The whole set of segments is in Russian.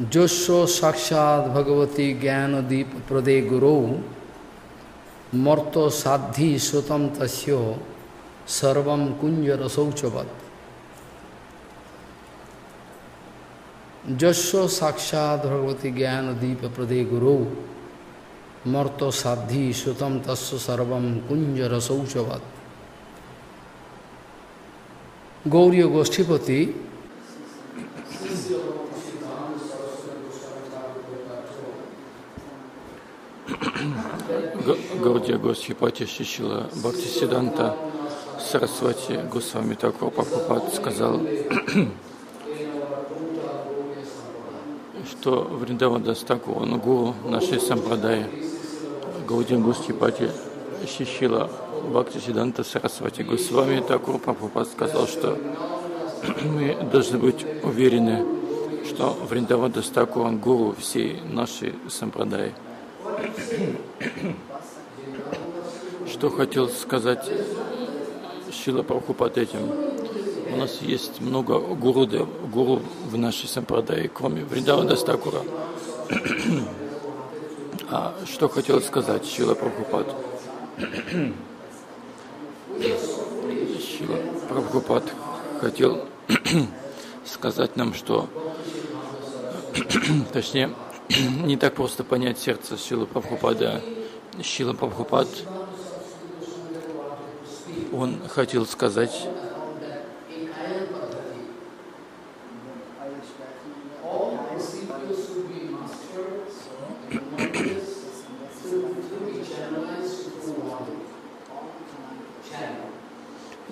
जोशो साक्षात भगवती ज्ञान दीप प्रदे गुरु, मर्तो साधि सुतम तस्यो सर्वम कुंज रसौचवत। जस्व साक्षात भगवती ज्ञान दीप प्रदे गुरु, मर्तो साधि सुतम तस्व सर्वम कुंज रसौचवत। गौरी गोष्ठीपति Гаудия Госхипати Шишила Бхактисиданта Сарасвати Госвами Такур Прабхупад сказал, что Вриндава Дастаку, он гуру нашей сампрадаи. Гаудия Госхипати Шишила Бхактисиданта Сарасвати Госвами Такур Прабхупад сказал, что мы должны быть уверены, что Вриндава Дастаку, он гуру всей нашей сампрадаи. Что хотел сказать Шила Прабхупад этим? У нас есть много гуру, гуру в нашей сампрадае, кроме Вриндава Дастакура. А что хотел сказать Шила Прабхупад? Шила Прабхупад хотел сказать нам, что точнее, не так просто понять сердце Шила Прабхупада. Шила Прабхупад, он хотел сказать,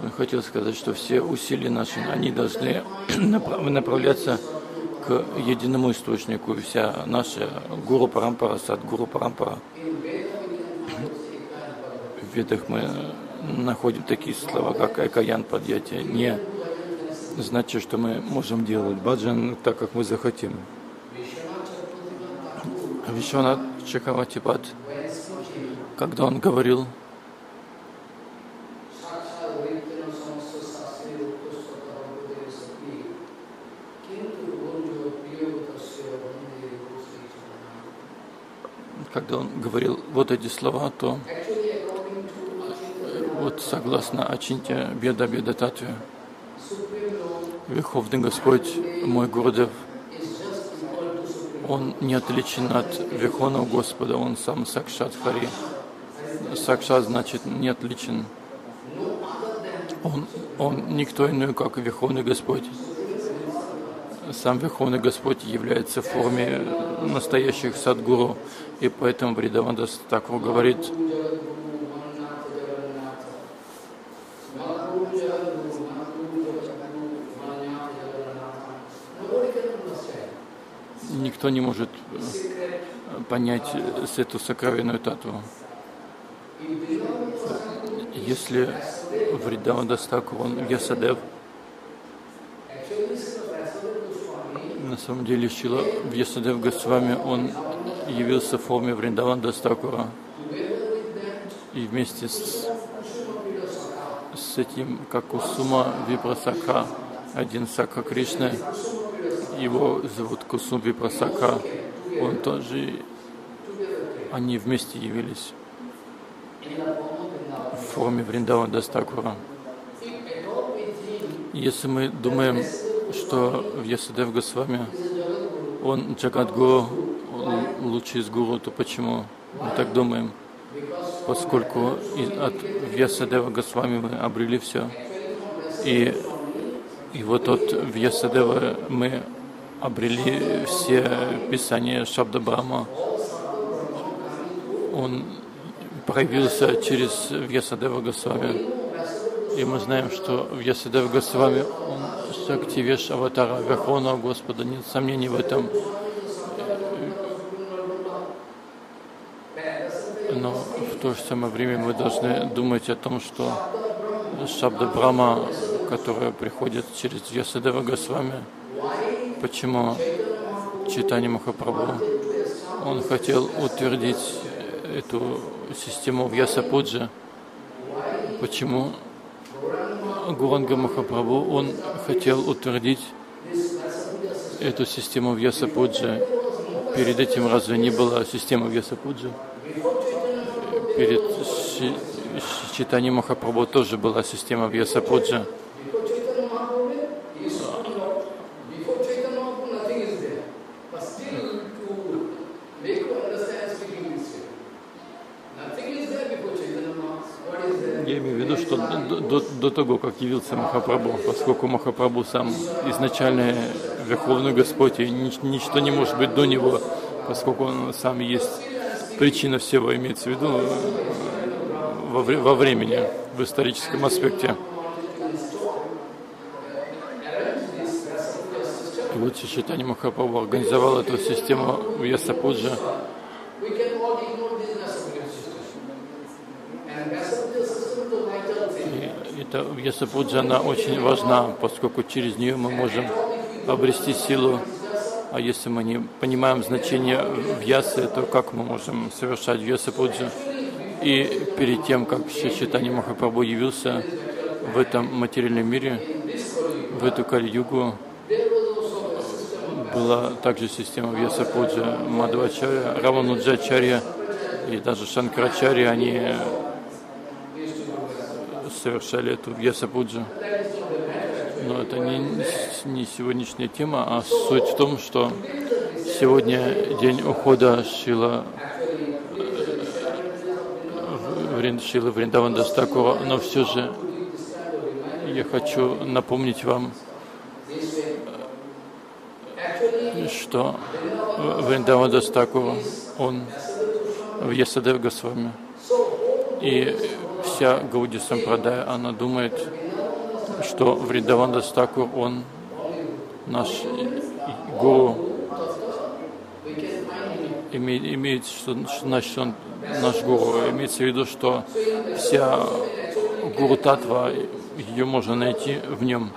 он хотел сказать, что все усилия наши, они должны направляться к единому источнику. Вся наша Гуру Парампара, Сад Гуру Парампара. В ведах мы находим такие слова, как Экаян Падьятия. Не значит, что мы можем делать баджан так, как мы захотим. Вишванат Чакаватипад, когда он говорил, когда он говорил вот эти слова, то вот согласно Ачинте Беда Беда Татве, Верховный Господь, мой Гурдев, он не отличен от Верховного Господа, он сам Сакшат Хари. Сакшат значит не отличен. Он, он никто иной, как Верховный Господь. Сам Верховный Господь является в форме настоящих садгуру, и поэтому Бридавандас так говорит, никто не может понять эту сокровенную татву. Если Вридавандастаку, он Ясадев, на самом деле Шила Вьясадев Госвами, он явился в форме Вриндаван Дастакура. И вместе с, с этим, как у Сума Випрасака, один Сака Кришна, его зовут Кусум Випрасака, он тоже, они вместе явились в форме Вриндаван Дастакура. Если мы думаем, что Вьясадев Госвами, он Джагадгуру, лучший из гуру, то почему мы так думаем? Поскольку от Вьясадева Госвами мы обрели все. И, и вот от Вьясадева мы обрели все писания Шабда Брахма. Он проявился через Вьясадева Госвами. И мы знаем, что Вьясадев Госвами, он Шактивеш Аватара Верховного Господа, нет сомнений в этом. Но в то же самое время мы должны думать о том, что Шабда Брама, которая приходит через Ясадева Госвами, почему Читани Махапрабху, он хотел утвердить эту систему в Ясапуджа, почему Гуранга Махапрабху, он хотел утвердить эту систему в Ясапуджи. Перед этим разве не была система в Ясапуджи? Перед Читани Махапрабху тоже была система в Ясапуджи. Я имею в виду, что до, до, того, как явился Махапрабху, поскольку Махапрабху сам изначально Верховный Господь, и ничто не может быть до него, поскольку он сам есть причина всего, имеется в виду во, во времени, в историческом аспекте. И вот Читани Махапрабху организовал эту систему в Ясапуджа. И эта Ясапуджа, она очень важна, поскольку через нее мы можем обрести силу. А если мы не понимаем значение в Ясе, то как мы можем совершать в Ясапуджа? И перед тем, как Читани Махапрабху явился в этом материальном мире, в эту Кали-югу, была также система Вьясапуджа, Мадхвачаря, Равануджачарья и даже Шанкрачарья, они совершали эту Вьясапуджу. Но это не, не сегодняшняя тема, а суть в том, что сегодня день ухода Шила Шилы Вриндаван Дастакура, но все же я хочу напомнить вам, что Вриндаван Дас Тхакура, он Вьясадев Госвами. И вся Гаудия Сампрадая, она думает, что Вриндаван Дас Тхакур, он наш гуру, имеет, имеет что, значит, он наш гуру. Имеется в виду, что вся гуру татва, ее можно найти в нем.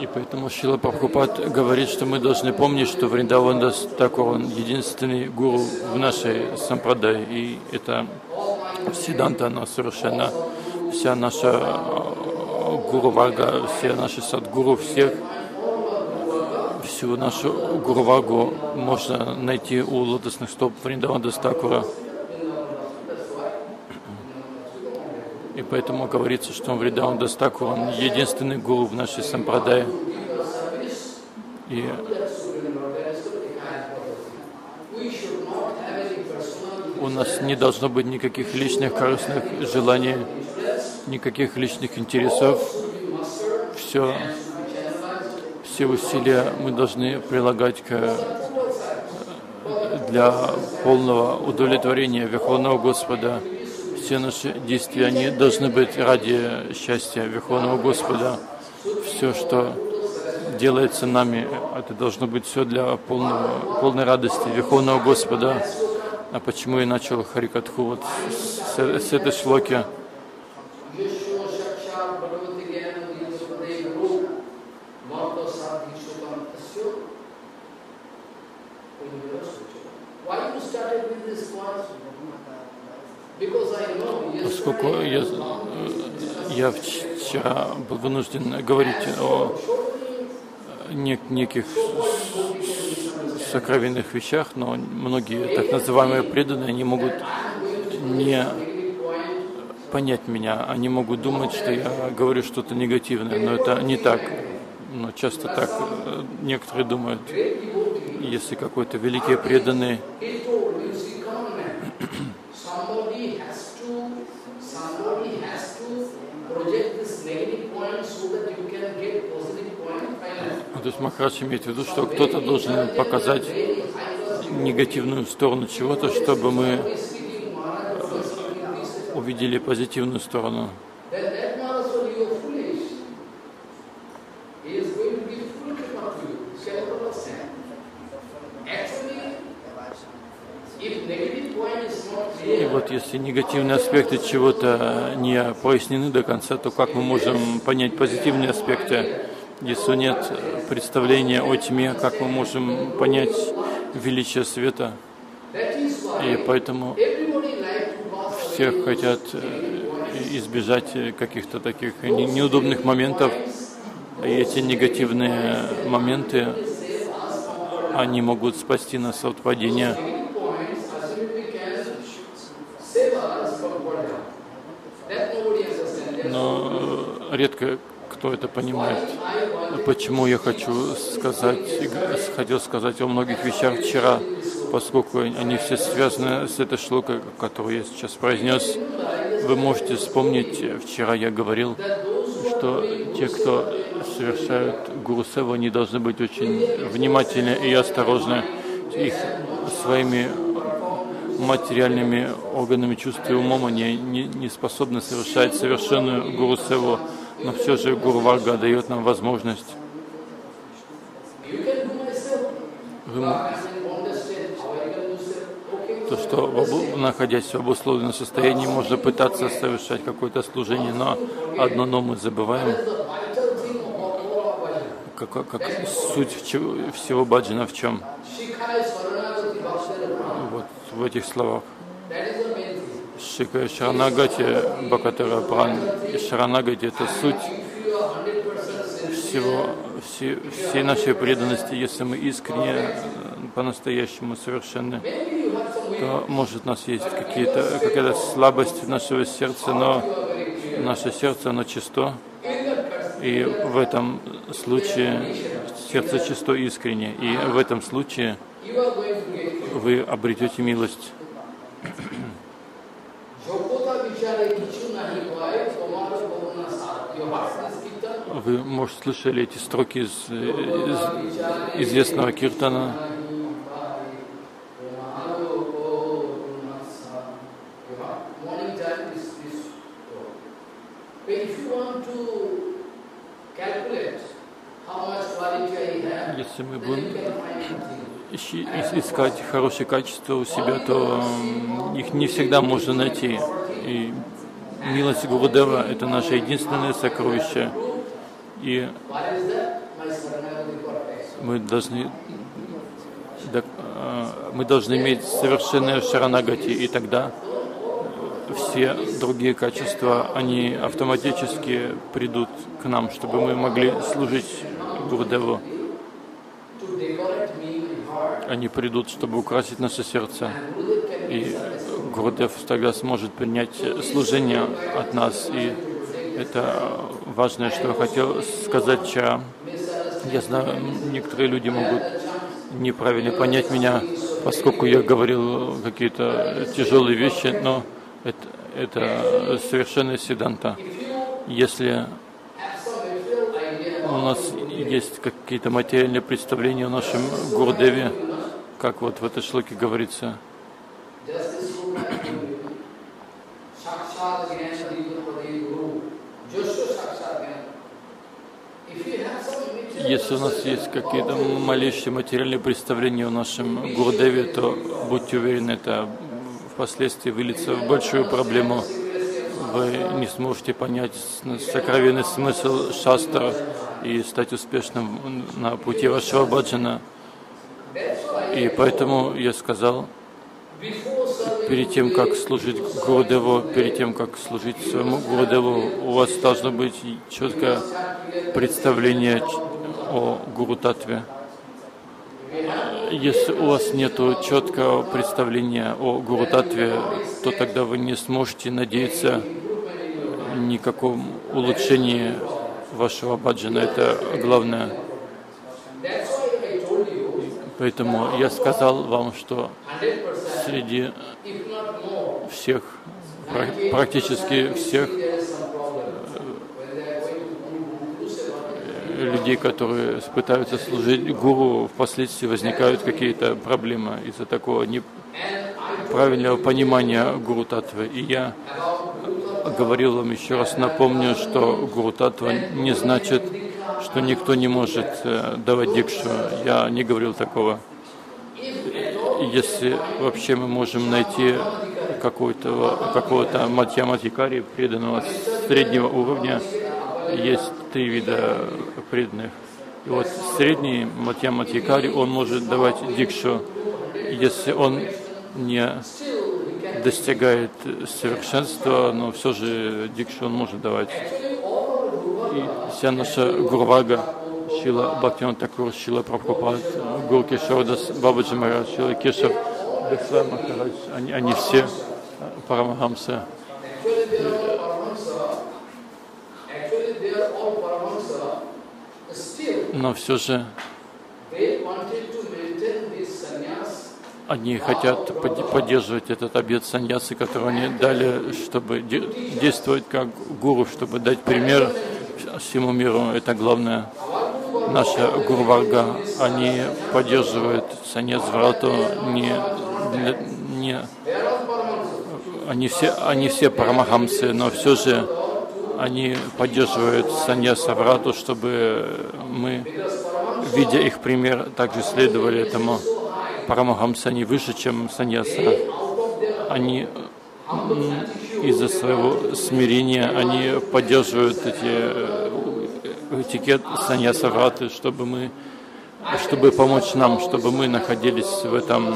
И поэтому Шила Прабхупад говорит, что мы должны помнить, что Вриндавандас Такур, он единственный гуру в нашей сампрадай. И это Сиданта, она совершенно вся наша Гуру Варга, все наши садгуру, всех, всю нашу Гуру можно найти у лотосных стоп Вриндавана Стакура. И поэтому говорится, что он Вриндаван Дастакур, он единственный гуру в нашей сампрадае. И у нас не должно быть никаких личных корыстных желаний никаких личных интересов. Все, все усилия мы должны прилагать к, для полного удовлетворения Верховного Господа. Все наши действия, они должны быть ради счастья Верховного Господа. Все, что делается нами, это должно быть все для полного, полной радости Верховного Господа. А почему я начал Харикатху вот с, с этой шлоки? Поскольку я, я вчера был вынужден говорить о неких сокровенных вещах, но многие так называемые преданные не могут не понять меня. Они могут думать, что я говорю что-то негативное, но это не так. Но часто так э, некоторые думают, если какой-то великий преданный есть Махарадж имеет в виду, что кто-то должен показать негативную сторону чего-то, чтобы мы увидели позитивную сторону. И вот если негативные аспекты чего-то не прояснены до конца, то как мы можем понять позитивные аспекты? Если нет представления о тьме, как мы можем понять величие света? И поэтому все хотят избежать каких-то таких неудобных моментов, и эти негативные моменты, они могут спасти нас от падения. Но редко кто это понимает. Почему я хочу сказать, хотел сказать о многих вещах вчера, поскольку они все связаны с этой шлокой, которую я сейчас произнес. Вы можете вспомнить, вчера я говорил, что те, кто совершают Гуру Севу, они должны быть очень внимательны и осторожны. Их своими материальными органами чувств и умом они не, не способны совершать совершенную Гуру Севу, но все же Гуру дает нам возможность то, что находясь в обусловленном состоянии, можно пытаться совершать какое-то служение, но одно но мы забываем, как, как суть всего баджана в чем? Вот в этих словах. Шика Шаранагати Бакатара Пран. Шаранагати – это суть всего, все, всей нашей преданности, если мы искренне, по-настоящему совершенны, то может у нас есть какие-то, какая-то слабость нашего сердца, но наше сердце, оно чисто, и в этом случае сердце чисто искренне, и в этом случае вы обретете милость. Вы, может, слышали эти строки из, из известного киртана. Если мы будем искать хорошие качества у себя, то их не всегда можно найти. И милость Гурудева – это наше единственное сокровище. И мы должны, а, мы должны иметь совершенное шаранагати, и тогда все другие качества, они автоматически придут к нам, чтобы мы могли служить Гурдеву. Они придут, чтобы украсить наше сердце. И Гурдев тогда сможет принять служение от нас. И это важное, что я хотел сказать вчера. Я знаю, некоторые люди могут неправильно понять меня, поскольку я говорил какие-то тяжелые вещи, но это, это совершенно седанта. Если у нас есть какие-то материальные представления о нашем Гурдеве, как вот в этой шлоке говорится, если у нас есть какие-то малейшие материальные представления о нашем Гурдеве, то будьте уверены, это впоследствии выльется в большую проблему. Вы не сможете понять сокровенный смысл шастра и стать успешным на пути вашего баджана. И поэтому я сказал, перед тем, как служить Гурудеву, перед тем, как служить своему Гурудеву, у вас должно быть четкое представление о Гуру Татве. Если у вас нет четкого представления о Гуру Татве, то тогда вы не сможете надеяться никаком улучшении вашего баджана. Это главное. Поэтому я сказал вам, что среди всех, практически всех людей, которые пытаются служить гуру, впоследствии возникают какие-то проблемы из-за такого неправильного понимания гуру татвы. И я говорил вам еще раз, напомню, что гуру татва не значит, что никто не может э, давать дикшу. Я не говорил такого. Если вообще мы можем найти какого-то какого-то матьяматикари, преданного среднего уровня, есть три вида преданных. И вот средний матьяматикари, он может давать дикшу, если он не достигает совершенства, но все же дикшу он может давать. И вся наша Гурвага, Шила Бхактиван Такур, Шила Прабхупад, Гурки Шаудас, Бабаджи Марадж, Шила Кешев, Бесва Махарадж, они, они все Парамахамсы. Но все же они хотят поддерживать этот обет саньясы, который они дали, чтобы действовать как гуру, чтобы дать пример всему миру. Это главное. Наша Гурварга, они поддерживают саньяс врату не, не они все, они все парамахамсы, но все же они поддерживают саньяса врату, чтобы мы, видя их пример, также следовали этому. Парамахамса не выше, чем саньяса. Они из-за своего смирения они поддерживают эти э, этикет саньяса враты, чтобы мы чтобы помочь нам, чтобы мы находились в этом,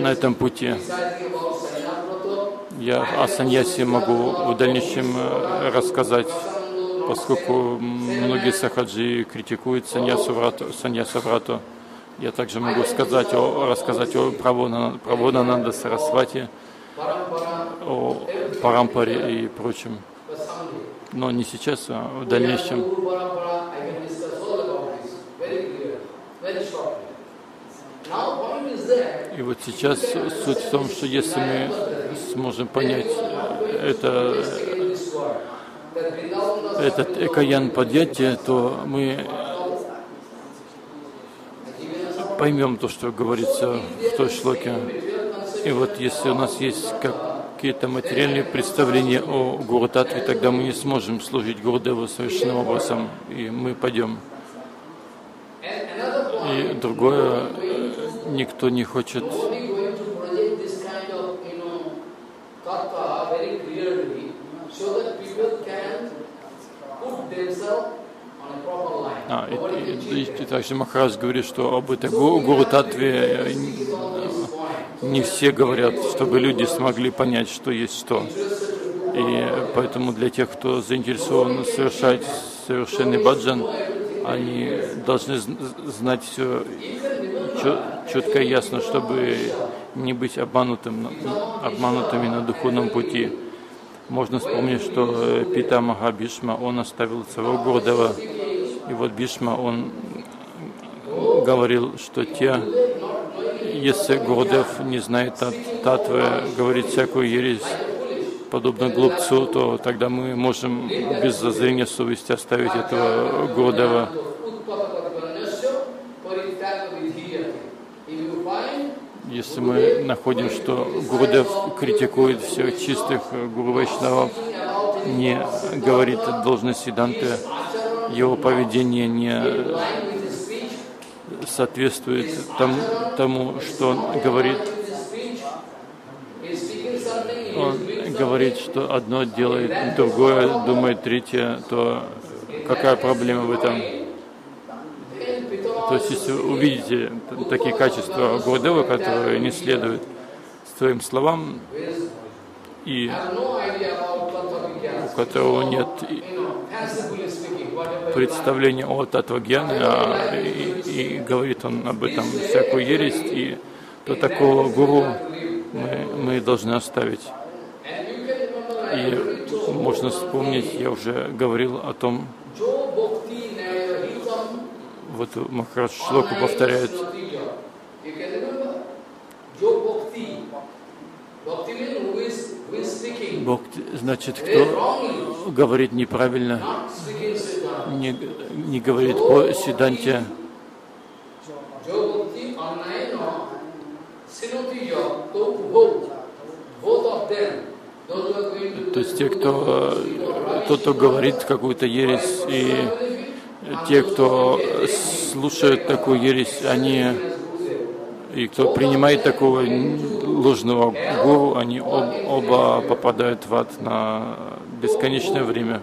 на этом пути. Я о саньясе могу в дальнейшем э, рассказать, поскольку многие сахаджи критикуют саньясу врату, саньясу врату. Я также могу сказать о, рассказать о Правонананда Сарасвати, о Парампаре и прочем. Но не сейчас, а в дальнейшем. И вот сейчас суть в том, что если мы сможем понять это, этот экаян подъятие, то мы поймем то, что говорится в той шлоке. И вот если у нас есть какие-то материальные представления о Гуру-татве, тогда мы не сможем служить Гурудеву совершенным образом, и мы пойдем. И другое, никто не хочет а, и, и, и также Махарадж говорит, что об этой гуру татве э, не все говорят, чтобы люди смогли понять, что есть что. И поэтому для тех, кто заинтересован совершать совершенный баджан, они должны знать все четко и ясно, чтобы не быть обманутым, обманутыми на духовном пути. Можно вспомнить, что э, Пита Махабишма, он оставил своего Гурдева и вот Бишма, он говорил, что те, если Гурдев не знает татвы, говорит всякую ересь, подобно глупцу, то тогда мы можем без зазрения совести оставить этого Гурдева. Если мы находим, что Гурдев критикует всех чистых Гуру не говорит должности Данте, его поведение не соответствует тому, тому что он говорит. Он говорит, что одно делает, другое думает третье, то какая проблема в этом? То есть, если вы увидите такие качества Гурдева, которые не следуют своим словам, и у которого нет представление о Татвагьяне, а, и, и говорит он об этом всякую ересь, и то такого гуру мы, мы должны оставить. И можно вспомнить, я уже говорил о том, вот Махарадж Шлоку повторяет, Бог, значит, кто говорит неправильно, не, не говорит по Сиданте. То есть те, кто, тот, кто говорит какую-то ересь, и те, кто слушает такую ересь, они и кто принимает такого ложного гуру, они об, оба попадают в ад на бесконечное время.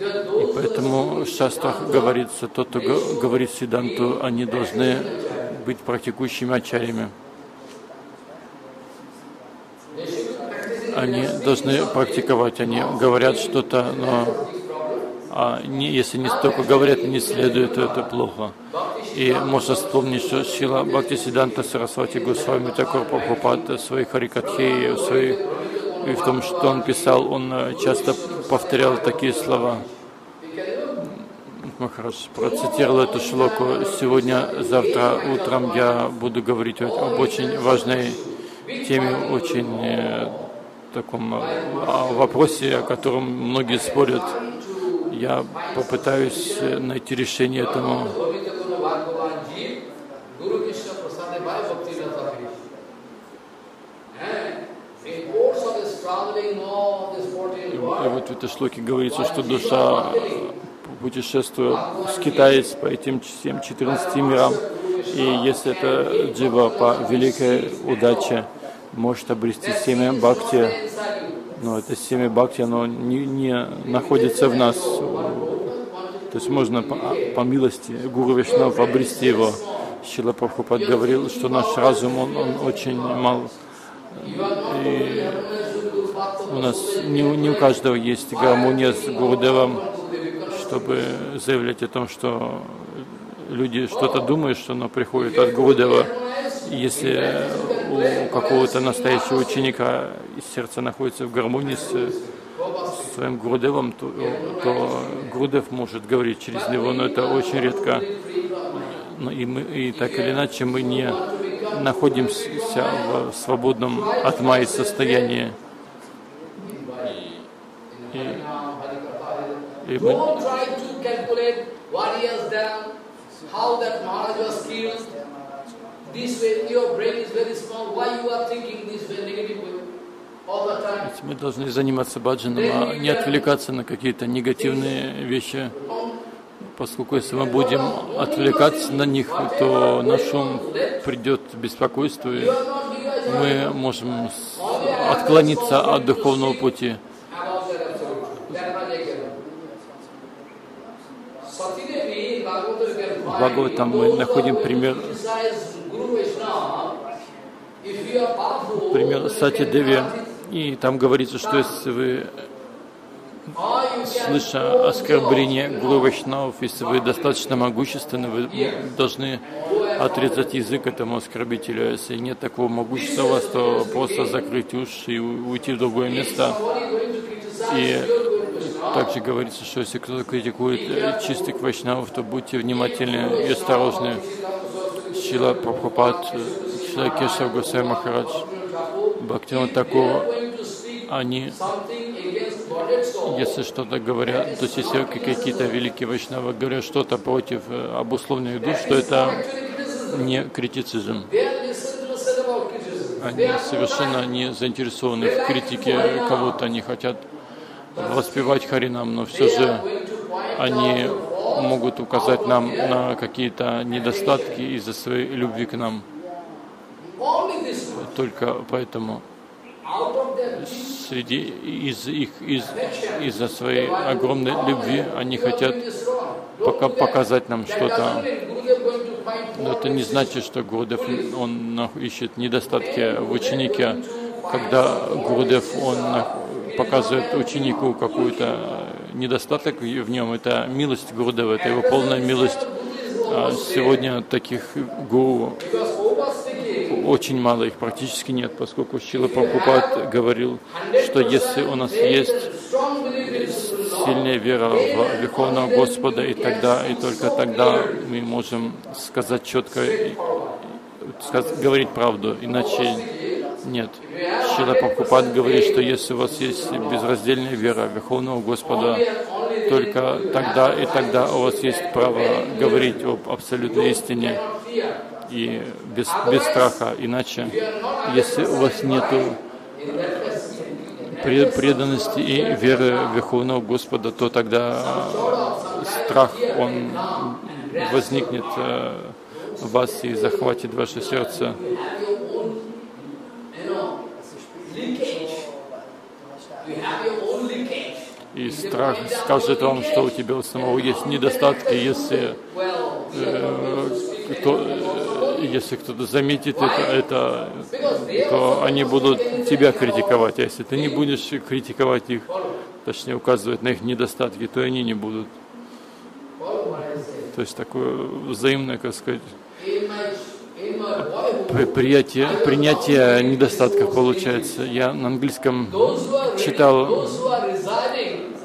И поэтому в шастрах говорится, тот, кто говорит Сиданту, они должны быть практикующими ачарями. Они должны практиковать, они говорят что-то, но а не, если не столько говорят, не следует, то это плохо. И можно вспомнить, что Шила Бхакти Сиданта Сарасвати Госвами Такор Прабхупад в своей Харикатхе, в своей и в том, что он писал, он э, часто повторял такие слова. Махараш процитировал эту шлоку. Сегодня, завтра утром я буду говорить об очень важной теме, очень э, таком вопросе, о котором многие спорят. Я попытаюсь найти решение этому. И вот в этой шлоке говорится, что душа путешествует, скитается по этим всем 14 мирам, и если это джива по великой удаче может обрести семя бхакти, но это семя бхакти, оно не, не находится в нас. То есть можно по, по милости Гуру Вишнав обрести его. Шила Прабхупад говорил, что наш разум, он, он очень мал. И у нас не, не у каждого есть гармония с Гурудевом, чтобы заявлять о том, что люди что-то думают, что оно приходит от Гурудева. Если у какого-то настоящего ученика сердце находится в гармонии с, своим Гурудевом, то, то Гурудев может говорить через него, но это очень редко. И, мы, и так или иначе мы не находимся в свободном от майи состоянии. И мы, мы должны заниматься баджаном, а не отвлекаться на какие-то негативные вещи. Поскольку если мы будем отвлекаться на них, то наш ум придет беспокойство, и мы можем отклониться от духовного пути. Бхагаватам мы находим пример, пример Сати Деви, и там говорится, что если вы слыша оскорбление Гуру Вайшнавов, если вы достаточно могущественны, вы должны отрезать язык этому оскорбителю. Если нет такого могущества у вас, то просто закрыть уши и уйти в другое место. И также говорится, что если кто-то критикует чистых вайшнавов, то будьте внимательны и осторожны. Шила Прабхупад, Шила Кешав Гусей Махарадж, Бхактина такого, они, если что-то говорят, то есть если какие-то великие вайшнавы говорят что-то против э, обусловленных душ, то это не критицизм. Они совершенно не заинтересованы в критике кого-то, они хотят воспевать Харинам, но все же они могут указать нам на какие-то недостатки из-за своей любви к нам. Только поэтому среди из их из из-за своей огромной любви они хотят пока показать нам что-то. Но это не значит, что Гурдев он ищет недостатки в ученике. Когда Гурдев он показывает ученику какой-то недостаток в нем, это милость Гурдева, это его полная милость. А сегодня таких гуру очень мало, их практически нет, поскольку Шила Прабхупад говорил, что если у нас есть сильная вера в Верховного Господа, и тогда, и только тогда мы можем сказать четко, сказать, говорить правду, иначе нет. Шила Прабхупад говорит, что если у вас есть безраздельная вера Верховного Господа, только тогда и тогда у вас есть право говорить об абсолютной истине и без, без страха. Иначе, если у вас нет преданности и веры Верховного Господа, то тогда страх, он возникнет э, в вас и захватит ваше сердце. И страх скажет вам, что у тебя у самого есть недостатки, если, э, кто, э, если кто-то заметит это, это, то они будут тебя критиковать. А если ты не будешь критиковать их, точнее указывать на их недостатки, то они не будут. То есть такое взаимное, как сказать, принятие, принятие недостатков получается. Я на английском читал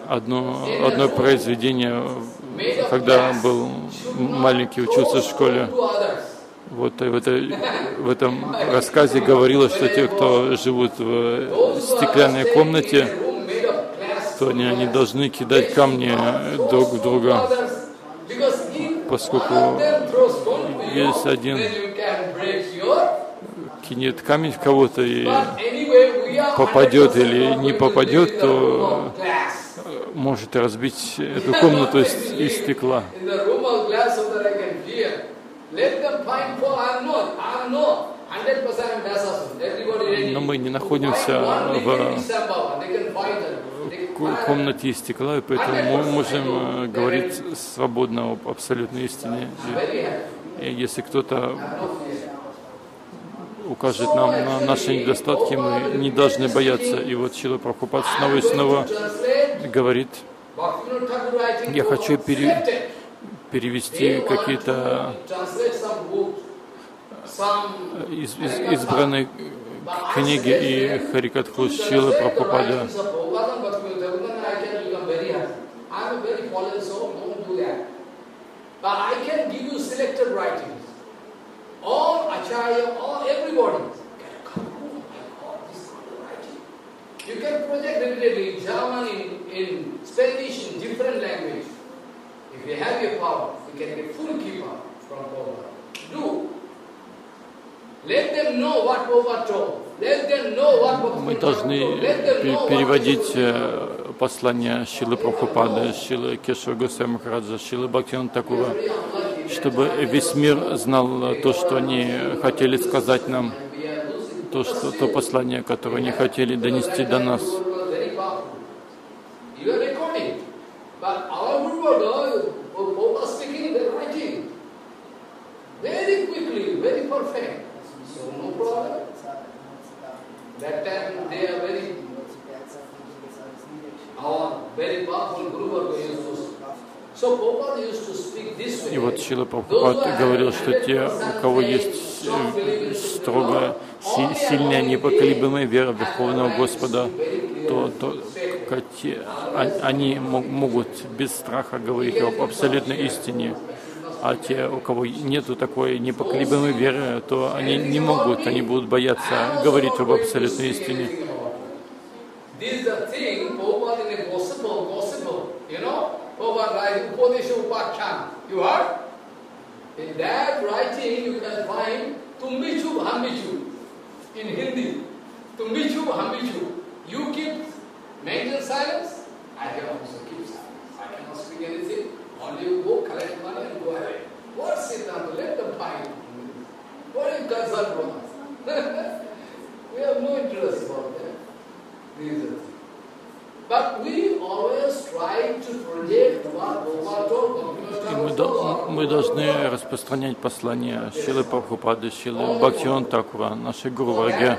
одно, одно произведение, когда был маленький, учился в школе. Вот в, это, в этом рассказе говорилось, что те, кто живут в стеклянной комнате, то они, они должны кидать камни друг в друга, поскольку если один кинет камень в кого-то и попадет или не попадет, то может разбить эту комнату из, из стекла. Но мы не находимся в комнате из стекла, и поэтому мы можем э, говорить свободно об абсолютной истине. И если кто-то укажет нам на наши недостатки, мы не должны бояться. И вот Шила Прабхупад снова и снова говорит, я хочу пере, перевести какие-то из, из, избранные книги и Харикатху Шилы Прабхупада. But I can give you selected writings. All Acharya, all everybody. You can project repeatedly in German, in, in Spanish, in different language. If you have your power, you can get full keeper from Prabhupada. Do. Let them know what Prabhupada told. Мы должны переводить послание Шилы Прабхупады, Шилы Кешва Госвами Махараджа, Шилы Бхактиван Такура, чтобы весь мир знал то, что они хотели сказать нам, то, что, то послание, которое они хотели донести до нас. Our very powerful Guru Varga used to и вот Шила Прабхупад говорил, что те, у кого есть э, строго сильная, непоколебимая вера в Верховного Господа, то, то те, они могут без страха говорить об абсолютной истине. А те, у кого нету такой непоколебимой веры, то они не могут, они будут бояться говорить об абсолютной истине. Prabhupada writing Upadesha Upakyan. You heard? In that writing you can find Tumbichu Bhambichu in Hindi. Tumbichu Bhambichu. You keep maintain silence, I can also keep silence. I cannot speak anything. Only you go collect money and go away. What's it now? Let them find. What are you concerned for we have no interest about. These are И мы, должны распространять послание Шилы Прабхупады, Шилы Бхактиван Такура, нашей Гуру Варге.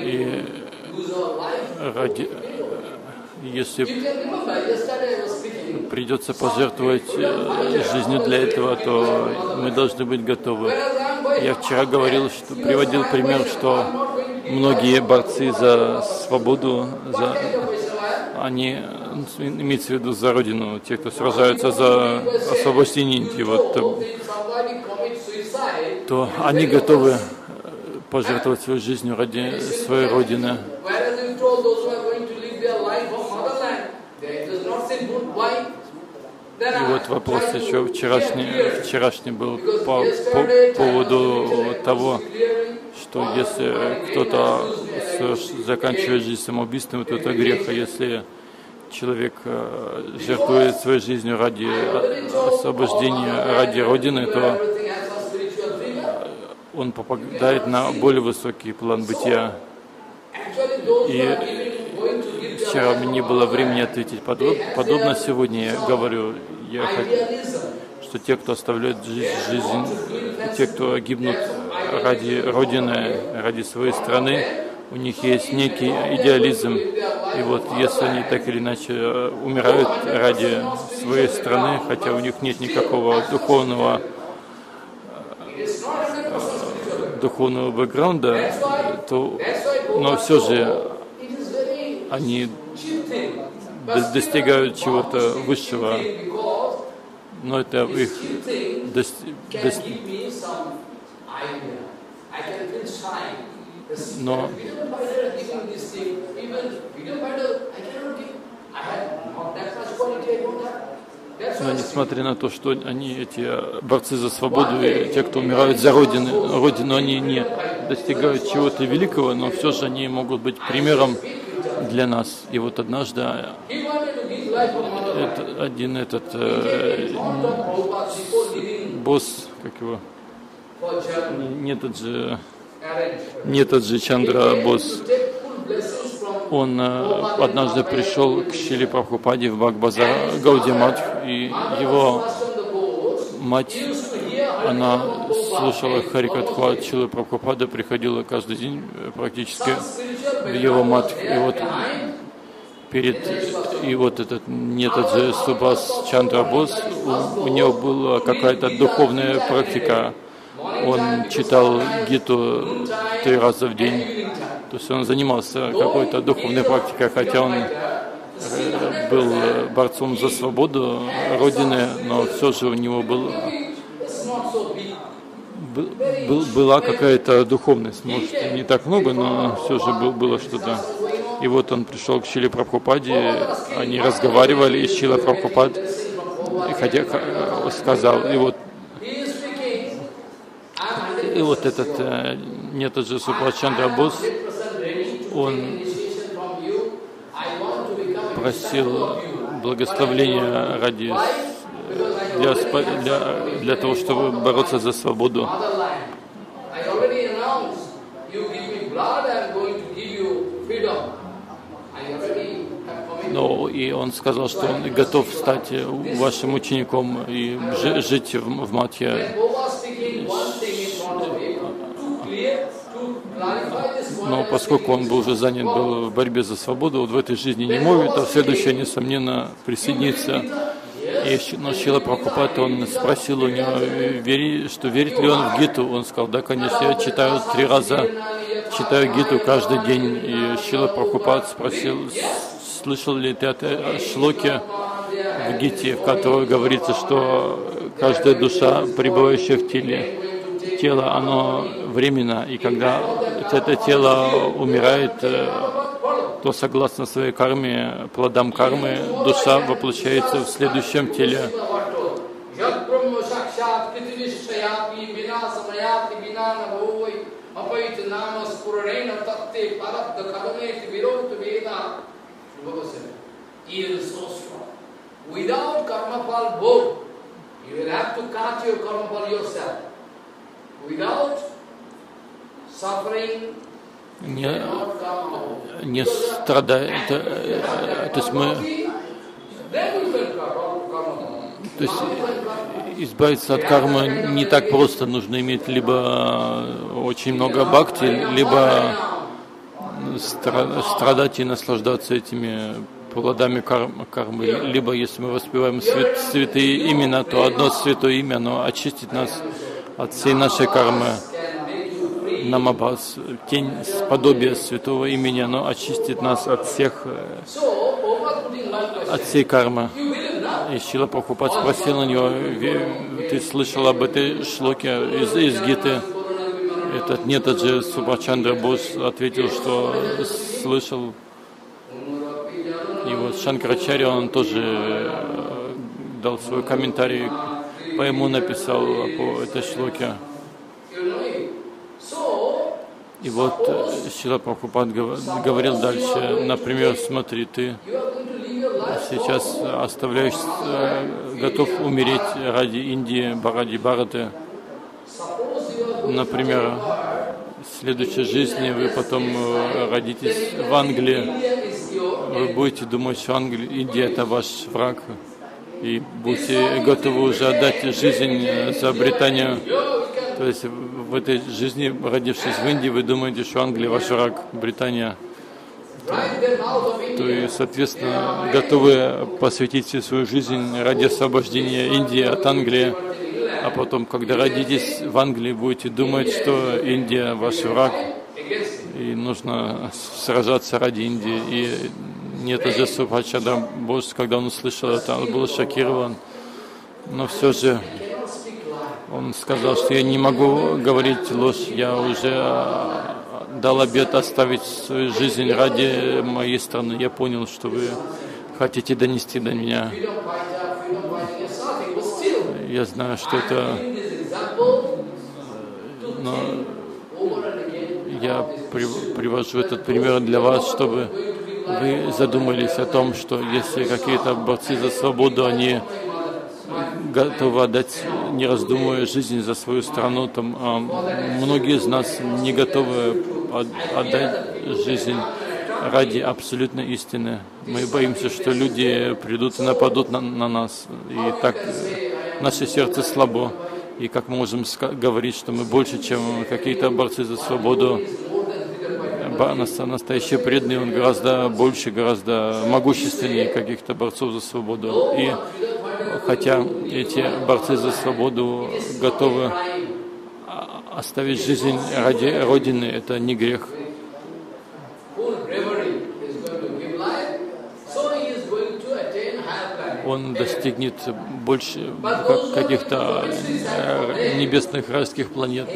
И ради, если придется пожертвовать э, жизнью для этого, то мы должны быть готовы. Я вчера говорил, что приводил пример, что многие борцы за свободу, за они, имеется в виду за родину, те, кто сражаются за освобождение Индии, вот, то, то они готовы пожертвовать свою жизнь ради своей родины. И вот вопрос еще вчерашний, вчерашний был по, по поводу того, что если кто-то заканчивает жизнь самоубийством, то это грех, а если человек э, жертвует своей жизнью ради освобождения, ради Родины, то он попадает на более высокий план бытия. И вчера у меня не было времени ответить подробно. Подобно сегодня я говорю, я хочу, что те, кто оставляют жизнь, жизнь, те, кто гибнут ради Родины, ради своей страны, у них есть некий идеализм. И вот если они так или иначе э, умирают ради своей страны, хотя у них нет никакого духовного э, духовного бэкграунда, то, но все же они достигают чего-то высшего, но это их но но несмотря на то, что они, эти борцы за свободу, и те, кто умирают за Родину, Родину, они не достигают чего-то великого, но все же они могут быть примером для нас. И вот однажды это, один этот э, босс, как его, не тот же, не тот же Чандра босс, он э, однажды пришел к Шили Прабхупаде в Бхагбазар Гаудимат, и его мать, она слушала Харикатху от Шилы Прабхупада, приходила каждый день э, практически в его мат. И вот перед и вот этот не этот же Субас Чандрабос, у, у него была какая-то духовная практика. Он читал Гиту три раза в день. То есть он занимался какой-то духовной практикой, хотя он э, был борцом за свободу Родины, но все же у него был, был, была какая-то духовность. Может, не так много, но все же был, было что-то. И вот он пришел к Шиле Прабхупаде, они разговаривали, и Шила Прабхупад хотя, сказал, и вот и вот этот э, нет же Супрачандра Босс, он просил благословления ради для, для, для того, чтобы бороться за свободу. Но и он сказал, что он готов стать вашим учеником и жить в, в Матье. Но поскольку он был уже занят был в борьбе за свободу, вот в этой жизни не может, а в следующей, несомненно, присоединиться. И но Шила Прабхупад, он спросил у него, вери, что верит ли он в Гиту. Он сказал, да, конечно, я читаю три раза, читаю Гиту каждый день. И Шила Прабхупад спросил, слышал ли ты о шлоке в Гите, в которой говорится, что каждая душа, пребывающая в теле, тело, оно временно, и когда это тело умирает, э, то согласно своей карме, плодам кармы, душа воплощается в следующем теле. Without suffering, не, не страдает. То есть мы то есть избавиться от кармы не так просто. Нужно иметь либо очень много бхакти, либо страдать и наслаждаться этими плодами кармы. Либо если мы воспеваем свят, святые имена, то одно святое имя, оно очистит нас от всей нашей кармы. Намабас, тень подобия святого имени, оно очистит нас от всех, э, от всей кармы. И Шила Прабхупад спросил у него, ты слышал об этой шлоке из, из Гиты? Этот нет, это же Субачандра Бос ответил, что слышал. И вот Шанкарачарья, он тоже э, дал свой комментарий, по ему написал по этой шлоке. И вот э, Шила Прабхупад говорил дальше, например, смотри, ты сейчас оставляешь, э, готов умереть ради Индии, ради Бхараты. Например, в следующей жизни вы потом э, родитесь в Англии, вы будете думать, что Англия, Индия это ваш враг, и будете готовы уже отдать жизнь за Британию. То есть в этой жизни, родившись в Индии, вы думаете, что Англия ваш враг, Британия. То, то и, соответственно, готовы посвятить всю свою жизнь ради освобождения Индии от Англии. А потом, когда родитесь в Англии, будете думать, что Индия ваш враг, и нужно сражаться ради Индии. И нет же Субхачада Босс, когда он услышал это, он был шокирован. Но все же он сказал, что я не могу говорить ложь, я уже а, дал обет оставить свою жизнь ради моей страны. Я понял, что вы хотите донести до меня. Я знаю, что это... Но я привожу этот пример для вас, чтобы вы задумались о том, что если какие-то борцы за свободу, они готовы отдать, не раздумывая, жизнь за свою страну. Там, а, многие из нас не готовы отдать жизнь ради абсолютной истины. Мы боимся, что люди придут и нападут на, на нас. И так наше сердце слабо. И как мы можем говорить, что мы больше, чем какие-то борцы за свободу, настоящий преданный, он гораздо больше, гораздо могущественнее каких-то борцов за свободу. И хотя эти борцы за свободу готовы оставить жизнь ради Родины, это не грех. Он достигнет больше каких-то э, небесных райских планет.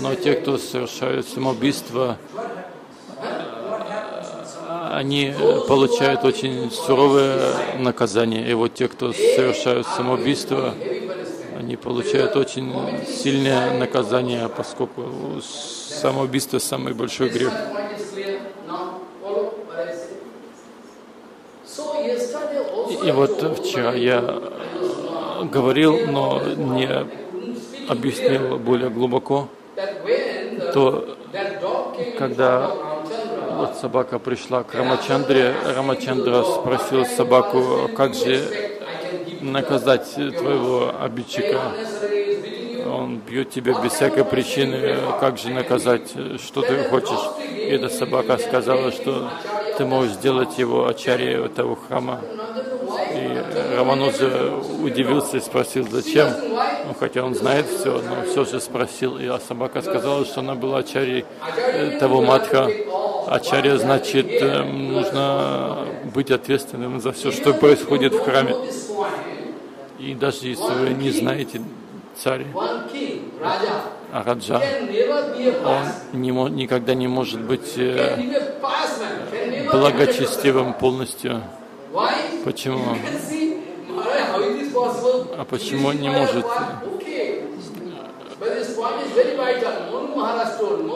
Но те, кто совершают самоубийство, они получают очень суровое наказание. И вот те, кто совершают самоубийство, они получают очень сильное наказание, поскольку самоубийство самый большой грех. И вот вчера я говорил, но не объяснил более глубоко, то когда вот собака пришла к Рамачандре. Рамачандра спросил собаку, как же наказать твоего обидчика. Он бьет тебя без всякой причины, как же наказать, что ты хочешь. И эта собака сказала, что ты можешь сделать его ачари этого храма. И Рамануджа удивился и спросил, зачем, ну, хотя он знает все, но все же спросил. И а собака сказала, что она была ачари того матха. Ачарья значит, эм, нужно быть ответственным за все, что происходит в храме. И даже если вы не знаете царь, а Раджа, он не, никогда не может быть э, благочестивым полностью. Почему? А почему не может?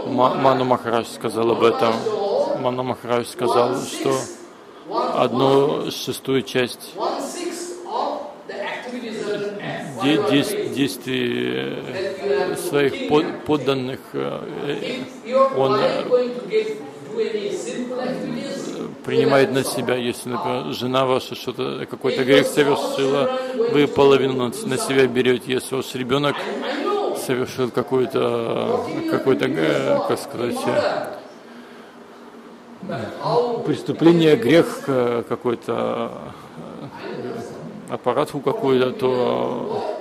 Ману Махарадж сказал об этом. Ману Махарадж сказал, что одну шестую часть действий своих подданных э, он принимает на себя, если, например, жена ваша что-то, какой-то грех совершила, вы половину на себя берете, если ваш ребенок совершил какой-то, какой-то, э, как сказать, преступление, грех э, какой-то, то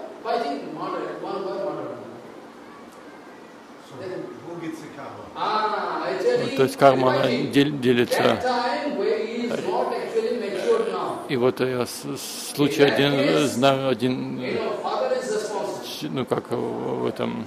то есть карма делится. И вот я случай один знаю, один ну как в этом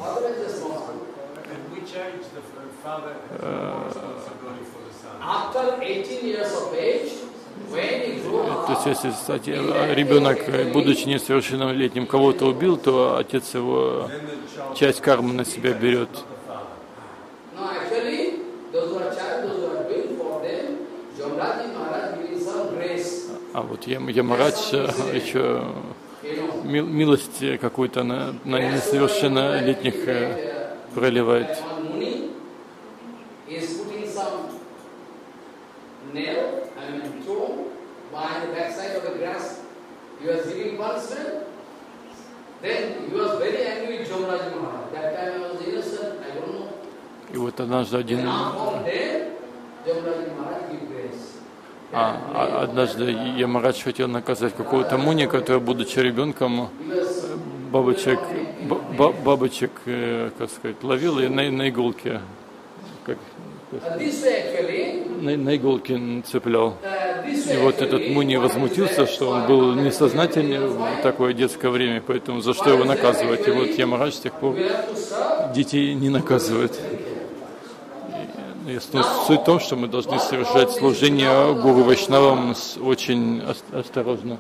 То есть, если кстати, ребенок, будучи несовершеннолетним, кого-то убил, то отец его часть кармы на себя берет. А вот Ям- Ямарадж э, еще мил- милость какую-то на, на несовершеннолетних э, проливает. И вот однажды один, а, а- однажды Ямарадж хотел наказать какого-то муни, который, будучи ребенком, бабочек, ба- ба- бабочек, э, как сказать, ловил и на, на иголке, как, на, на иголке цеплял. И вот этот Муни возмутился, что он был несознательный в такое детское время, поэтому за что его наказывать? И вот Ямарадж с тех пор детей не наказывает. Суть в том, что мы должны совершать служение Гуру Вайшнавам очень ос- осторожно.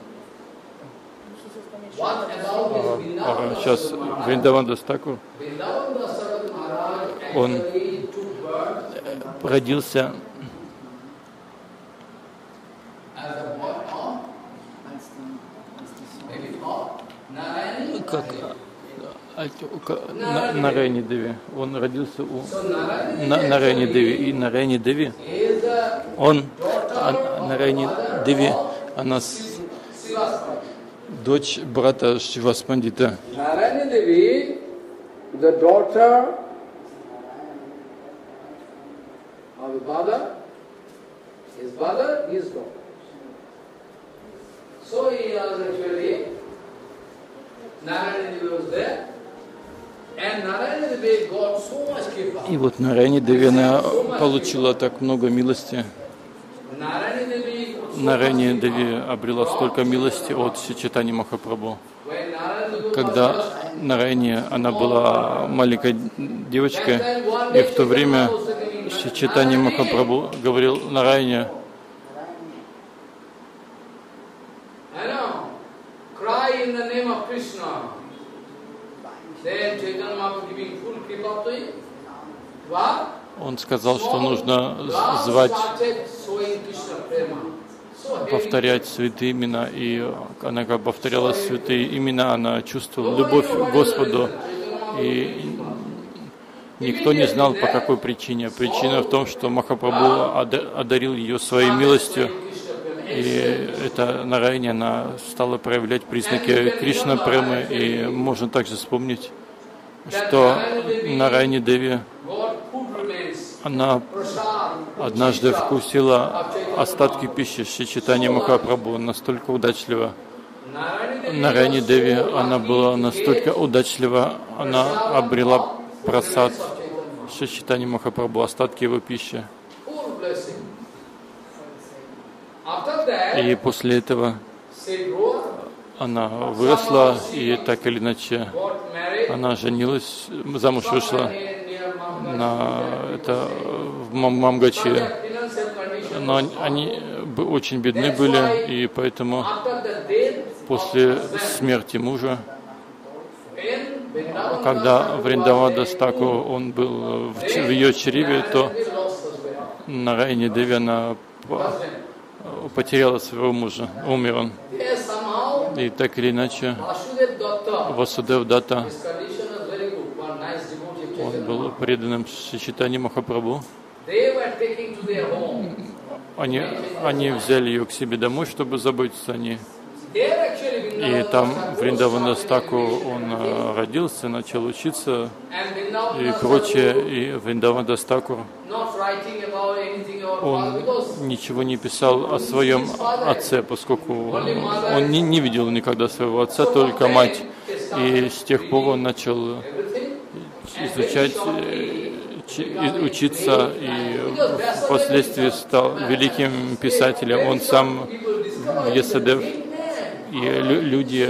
сейчас Вриндаван Дастаку, Он- birth родился как ка- на, на Райне Деви. Он родился у на, на Райне Деви. И на Райне Деви он, а, на Райне Деви, она с- дочь брата daughter of his father, his daughter. So he was actually, Narayani Devi was there, and Narayani Devi got so much kripa. И вот на Райне Деви она получила так много милости. Narayani Devi, so На much Райне kripa. Деви обрела столько милости от Читани Махапрабху. Когда just- на Райне она была маленькой девочкой, и в то время Читани Махапрабху говорил на Райне, I know. Cry in the name of Krishna. Then Chaitanya Mahaprabhu giving full kripa to him. What? Он сказал, что нужно звать, повторять святые имена. И она как повторяла святые имена, она чувствовала любовь к Господу. И никто не знал, по какой причине. Причина в том, что Махапрабху ода- одарил ее своей милостью. И это на Райне она стала проявлять признаки Кришна Премы. И можно также вспомнить, что на Райне Деви. Она однажды вкусила остатки пищи с Читани Махапрабху настолько удачливо. На Райне was Деви она была настолько удачлива, она обрела просад Of Chaitanya с Читани Махапрабху, остатки его пищи. И после этого она выросла и так или иначе она женилась, замуж вышла на это в Мам- Мамгаче. Но они, очень бедны были, и поэтому после смерти мужа, когда Вриндавада Стаку он был в, в ее чреве, то на Райне Деви она потеряла своего мужа, умер он. И так или иначе, Васудев Дата, his condition was very good, one nice devotee of он был преданным Шичитани Махапрабху. Они, они взяли ее к себе домой, чтобы заботиться о ней. И там Вриндавана Стаку он э, родился, начал учиться и прочее. И Вриндавана Стаку он ничего не писал о своем отце, поскольку он не, не видел никогда своего отца, только мать. И с тех пор он начал. Изучать, э, учиться, и впоследствии стал великим писателем. Он сам в Есадев, и лю- люди,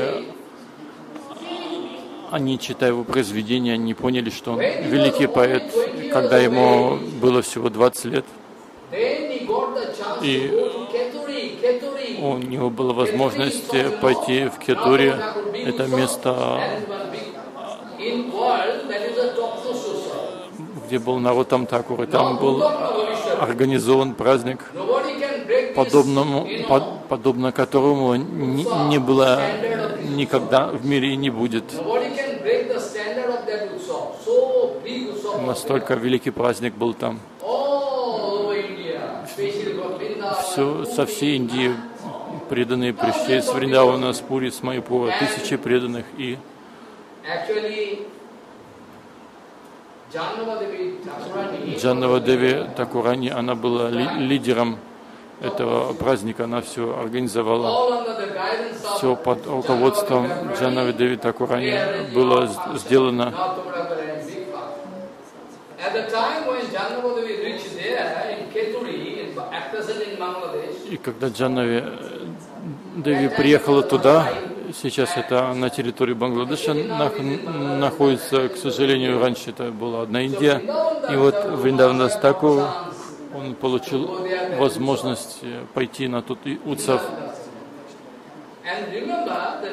они, читая его произведения, не поняли, что он великий поэт, когда ему было всего 20 лет. И у него была возможность пойти в Кетури. Это место, That is one big. In world, that is a top social. Где был народ Тамтакур, и там был организован праздник, подобному, под- подобно которому ни- не было никогда в мире и не будет. Настолько великий праздник был там. Все, со всей Индии преданные пришли с Вриндавана, с Пури, с Майпура, тысячи преданных. И Джаннава Деви Такурани, она была ли- лидером этого праздника, она все организовала. Все под руководством Джаннавы Деви Такурани было сделано. И когда Джаннави Деви приехала туда, сейчас это на территории Бангладеша нах- находится, к сожалению, раньше это была одна Индия. И вот Вриндаван Дас Тхакур, он получил возможность э, пойти на тот Утсав.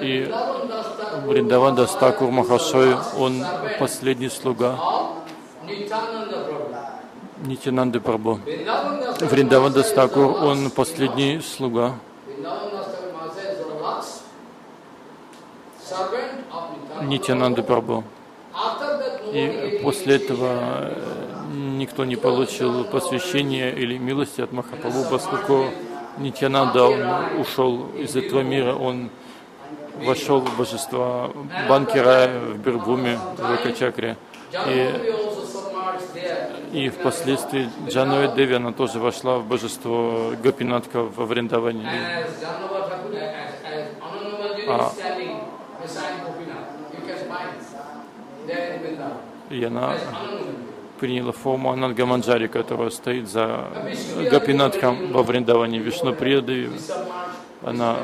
И Вриндаван Дас Тхакур Махашой, он последний слуга. Нитянанды Thakur Вриндаван Дас Тхакур, он последний слуга Vrindavan Das Thakur Mahasaya is the last servant of Nityananda Нитянанды nobody И после этого э, никто не получил посвящения или милости от Махапрабху, поскольку Нитянанда ушел из этого мира, он вошел в божество Банкера в Бирбуме, в Экачакре. И, и впоследствии Джануэ Деви, она тоже вошла в божество Гопинатка во Вриндаване. As Jannava Thakur, as, as Anandamaji Ah. is standing beside Gopinath, you can find there in Vrindavan. И она приняла форму Анангаманджари, которая стоит за Гопинатхом во Вриндаване. Вишну Submerged, она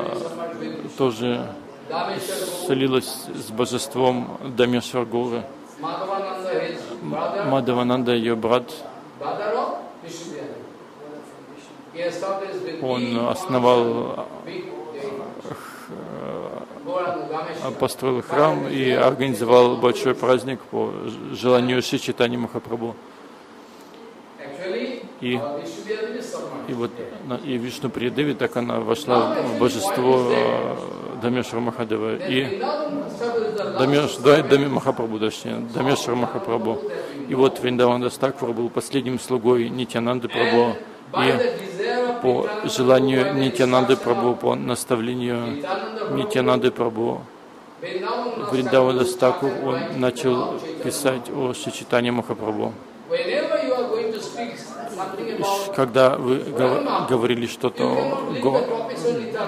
тоже слилась с божеством his brother, Мадавананда, ее брат, он основал, Dameshwar. Построил храм и организовал большой праздник по желанию Шичитани Махапрабху. Actually, И, и вот и Вишну Приядеви, так она вошла в божество э, Дамешвара Махадева. И Дамеш, да, Дами Махапрабху, точнее, Дамешвара Махапрабху. И вот Вриндаван Дастаквар был последним слугой Нитянанды Прабху. И по желанию Нитянанды of по наставлению Нитянанды Vrindavan Вриндаван Дастакур, он начал писать о Шичитане Махапрабху. Когда вы гов- говорили что-то,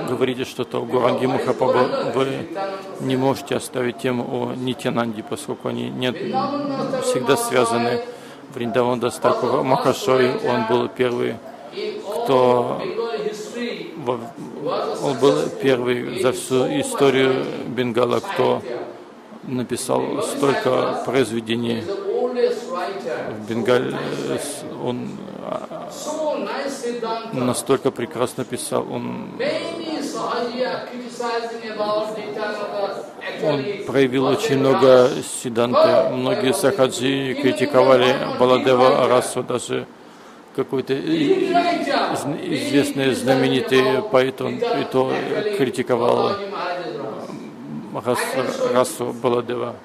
говорите что-то о Гуранге Махапрабху, вы не можете оставить тему о Нитянанде, поскольку они не, всегда связаны. Вриндаван Дастакур Махашой, он был первый, a он был первый за всю историю Бенгала, кто написал столько произведений в Бенгале. Он а, настолько прекрасно писал, он, он проявил очень много сиданты. Многие сахаджи критиковали Баладева Расу, даже какой-то известный знаменитый поэт, он и то критиковал. Расу, Баладева.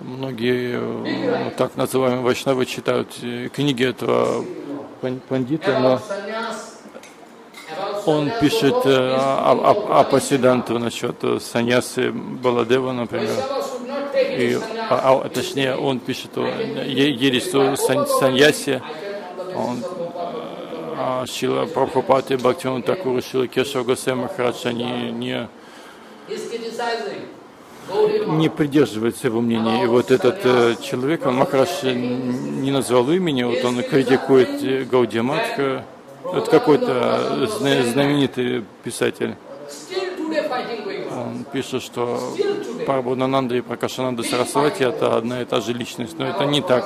Многие э, так называемые вайшнавы читают э, книги этого пан- пандита, но он пишет э, о, о, о Пасиданту насчет э, саньясы Баладева, например. И, а, а, точнее, он пишет о е- ересу сан- саньясе, он, а Шила Прабхупад и Бхактиван Такур, Шила Кешава Госвами Махарадж, они не, не придерживаются его мнения. И вот этот э, человек, он Махарадж не назвал имени, вот он критикует э, Гаудиаматха, это какой-то зна- знаменитый писатель. Он пишет, что. Парабхунананда и Пракашананда Сарасвати это одна и та же личность, но это не так.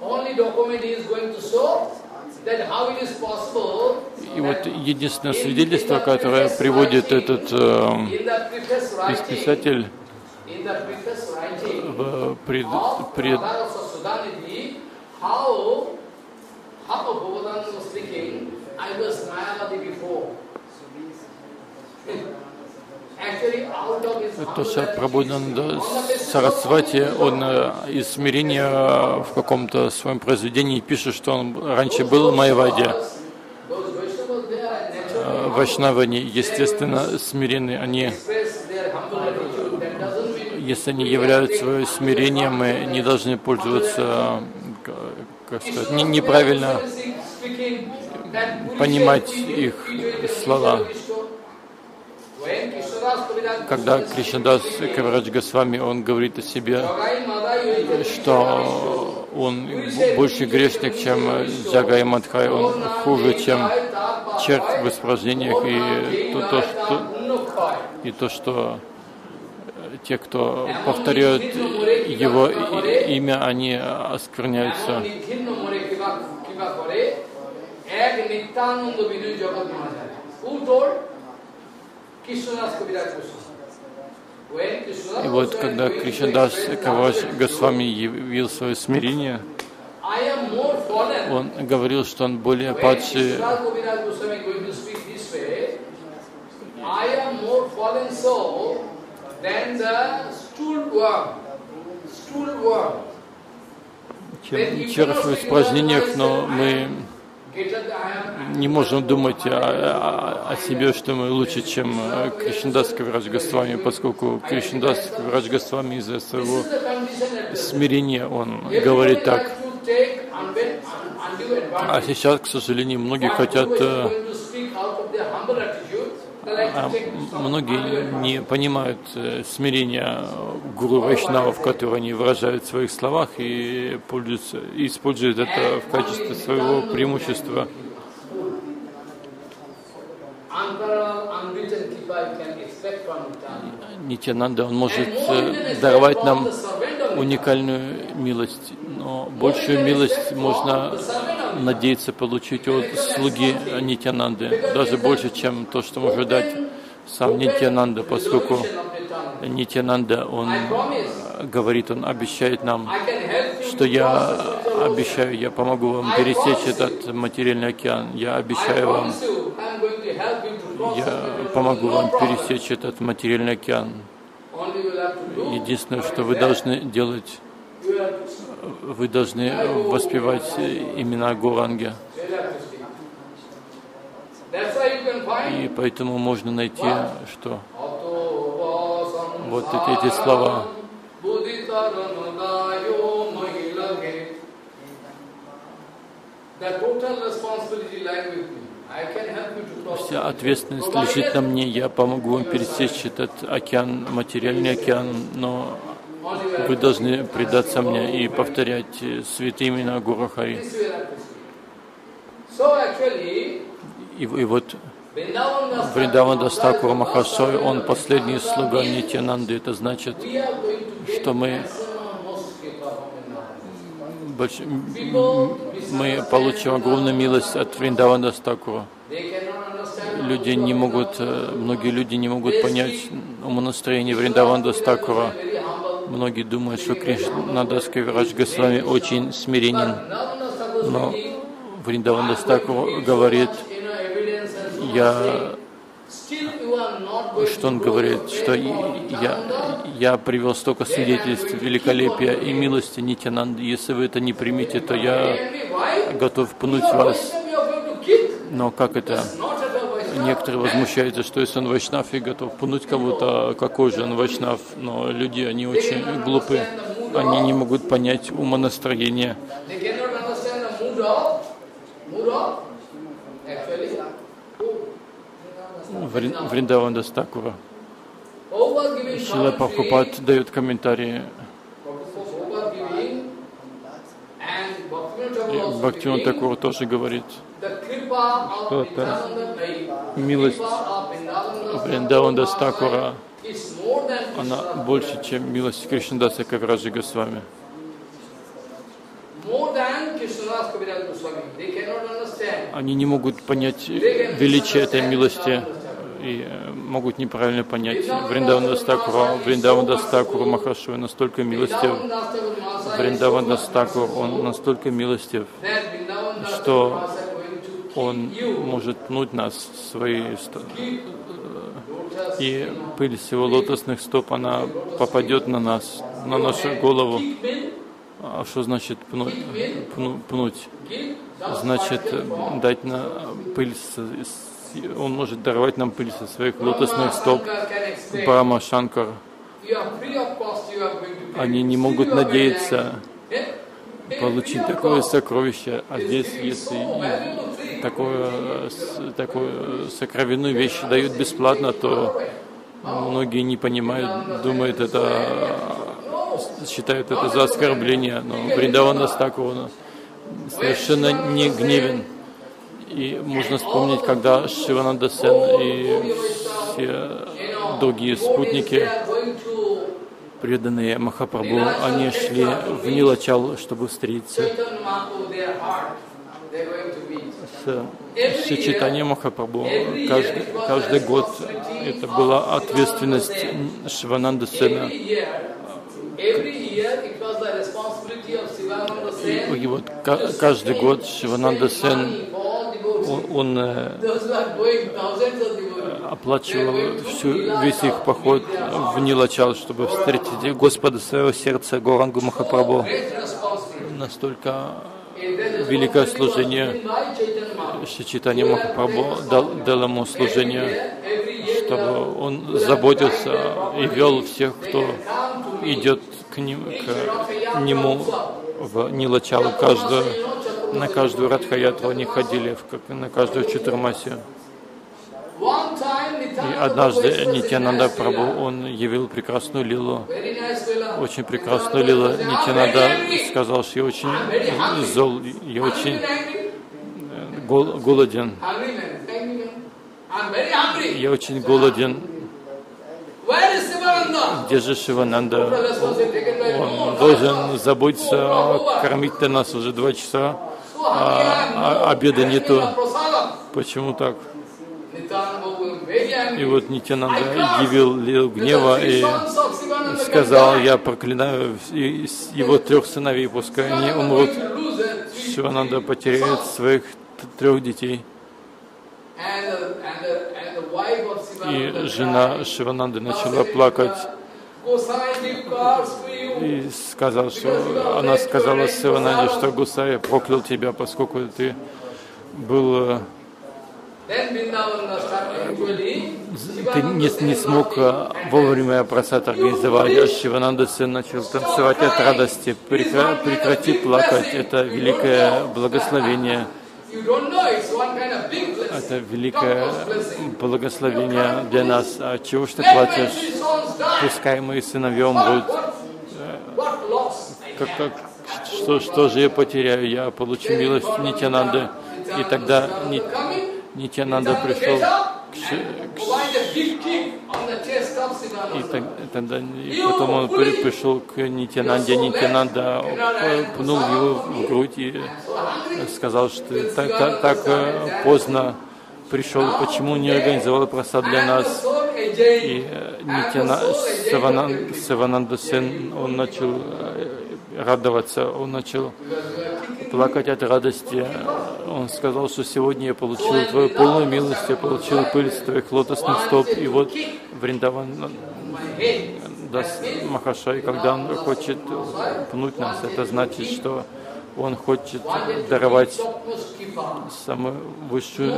Only document he is going to show И вот единственное свидетельство, которое приводит этот э, писатель в пред, of пред, то, basis of Сарасвати, он э, из смирения э, в каком-то своем произведении пишет, что он раньше был are naturally Э, Вайшнавани, естественно, смирены. Они, если они являют свое смирение, мы не должны пользоваться, как сказать, не- неправильно понимать их слова. Когда Кришнадас Каварадж Госвами, он говорит о себе, что он больше грешник, чем Джага и Мадхай, он хуже, чем черт в испражнениях, и то, то, что, и то, что те, кто повторяют его имя, они оскверняются. И вот когда Кришнадас Каваш Госвами явил свое смирение, он говорил, что он более падший. Чем в испражнениях, но мы Не можем думать о, о- о себе, что мы лучше, чем э, Кришнадас Кавирадж Госвами, поскольку Кришнадас Кавирадж Госвами из-за своего смирения, он говорит так. А сейчас, к сожалению, многие хотят, многие undue advantage. не понимают э, смирения гуру Вайшнавов, которые они выражают в своих словах и используют это в качестве своего преимущества. Нитянанда, он может э, даровать нам уникальную милость, но большую милость можно надеяться получить от слуги Нитянанды, даже больше, чем то, что может дать сам Нитянанда, поскольку Нитянанда, он э, говорит, он обещает нам, что я обещаю, я помогу вам пересечь этот материальный океан, я обещаю вам, я помогу вам пересечь этот материальный океан. Единственное, что вы должны делать, вы должны воспевать имена Гуранги. И поэтому можно найти, что вот эти, эти слова. Вся ответственность лежит на мне, я помогу вам пересечь этот океан, материальный океан, но вы должны предаться мне и повторять э, святые имена Гуру Хари. И, и вот Вриндаван Дастакура Махашой, он последний слуга Нитянанды, это значит, что мы мы получим огромную милость от Вриндавана Дас Тхакура. Люди не могут, э, многие люди не могут понять умонастроение Вриндавана Дас Тхакура. Многие думают, что Кришнадас Кавирадж Госвами очень смиренен, но Вриндаван Дас Тхакур говорит, я, что он говорит, что я, я привел столько свидетельств великолепия и милости Нитянанды. Если вы это не примете, то я готов пнуть вас. Но как это? Not at all Vaishnava. Некоторые возмущаются, что если он вайшнав и готов пнуть кого-то, какой же он вайшнав. Но люди, они очень глупы. Они не могут понять умонастроение. Врин- Вриндаван Дастакура. Шила Прабхупад дает комментарии. Бхактиван Такур тоже говорит, Что это милость more than она больше, чем милость Кришнадаса Кавраджи Госвами. Они не могут понять величие этой милости и э, могут неправильно понять Вриндаван Дас Тхакура. Вриндаван Дас Тхакура Махашая настолько милостив, Vrindavan Das Thakur Mahasaya Вриндаван is so much Дас Тхакур, он настолько милостив, что он может пнуть нас свои и пыль с его лотосных стоп, она попадет на нас, на нашу голову. А что значит пнуть? Пну- пнуть? Значит, дать на пыль, с- он может даровать нам пыль со своих лотосных стоп. Брахма Шанкар, они не могут надеяться получить такое сокровище, а здесь, если такое, такую сокровенную вещь дают бесплатно, то многие не понимают, думают, это считают это за оскорбление, но Вриндаван Дастакур совершенно не гневен. И можно вспомнить, когда Шивананда Сен и все другие спутники, преданные Махапрабху, они шли в Нилачал, чтобы встретиться с Шичитани Махапрабху. Каждый, каждый год это была ответственность Шивананда Сена. И вот ка- каждый год Шивананда Сен, он, э, оплачивал всю, весь их поход в Нилачал, чтобы встретить Господа своего сердца Горангу Махапрабху. Настолько великое служение Mahaprabhu. Шичитани Махапрабху дал, дал ему служение, чтобы он заботился и вел всех, кто идет к, ним, к нему в Нилачалу. Каждую, на каждую Радхаятру они ходили, в, как, на каждую Чатурмасию. И однажды Нитянанда Прабhu, он явил прекрасную лилу, очень прекрасную лилу. Нитянанда said, "I'm very angry. сказал, что я очень зол, я очень angry. гол- голоден. Я очень голоден. Где же Шивананда? Он должен заботиться, кормить-то нас уже два часа, А, а обеда the prasadam. Почему так? И вот Нитянанда явил гнева и сказал, я проклинаю его трех сыновей, пускай они умрут. Шивананда потеряет своих трех детей. И жена. Шивананды начала плакать и сказал, что она сказала Шивананде, что Гусай проклял тебя, поскольку ты был ты не, не смог вовремя просад организовать, а Шивананда Сен начал танцевать от радости. Прекра- прекрати плакать, это великое благословение, Это великое благословение для нас. А чего ж ты die. Пускай what loss I Как, как, что, что же я потеряю? Я получу милость Нитянанды. И тогда Нитянанда пришел of И, так- тогда, и потом он при- пришел к Нитянанде, Нитянанда пнул его в грудь и сказал, что ты так, так, так э, поздно пришел, почему не организовал просад для нас. И э, Нитяна, Саванан- Савананда Сен, он начал э, радоваться, он начал плакать от радости. Он сказал, что сегодня я получил твою полную милость, я получил пыль с твоих лотосных стоп. И вот Вриндаван даст Махашай, когда он хочет пнуть нас, это значит, что он хочет даровать самую высшую,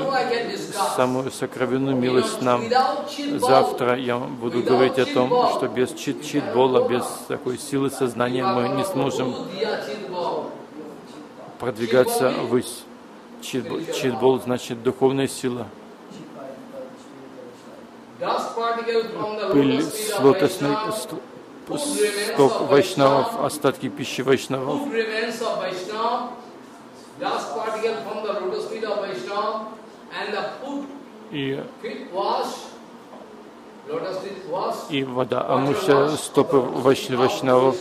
самую сокровенную милость нам. Завтра я буду говорить о том, что без чит чит-бола, без такой силы сознания мы не сможем продвигаться ввысь. Чит-бол, чит-бол значит духовная сила. Пыль с лотосных ст- стоп вайшнавов, остатки пищи вайшнавов, И, и вода омывшая стопы вайш- вайшнавов.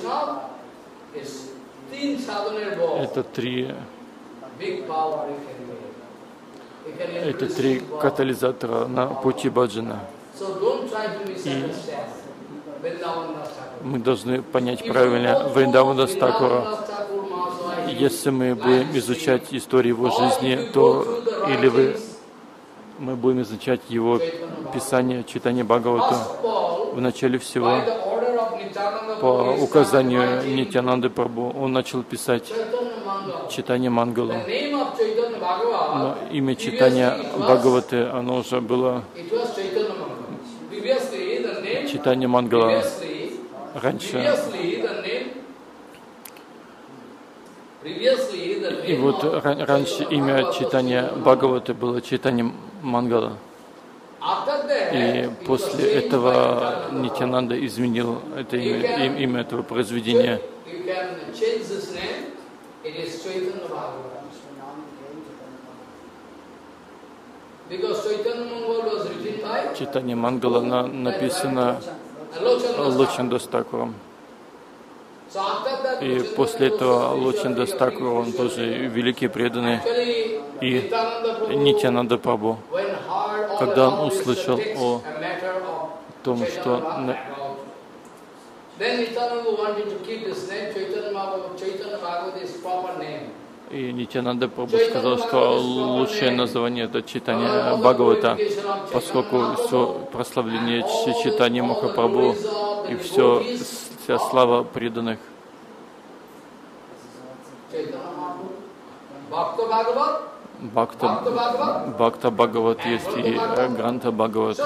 Это три, это три катализатора на пути баджана. So Мы должны понять правильно Вриндавана Стакура. Если мы будем изучать историю его жизни, то или вы, мы будем изучать его писание, читание Бхагавата. В начале всего, по указанию Нитянанды Прабhu, он начал писать читание Мангалу. Но имя читания Бхагаваты, оно уже было читание Мангала. Раньше И вот ра- раньше имя читания Бхагаваты было читанием Мангала. И после этого Нитянанда изменил это имя, им- имя этого произведения. You can change this name. It is Chaitanya Bhagavata. Because Chaitanya Mangal was written by Читание Мангала на- написано Alochana Лочанда Стакуром. So after that, И после этого was Лочанда Стакур, он тоже великий преданный. И Нитянанда all когда он услышал о том, что Then Nityananda wanted to keep this name, Chaitanya Bhagavata. Chaitanya Bhagavata is proper name. И Нитянанда Прабhu сказал, что лучшее название это читание Бхагавата, поскольку все прославление чи- читания Махапрабху и все, вся слава преданных. Бхакта. Бхакта Бхагават есть и э, Гранта Бхагават.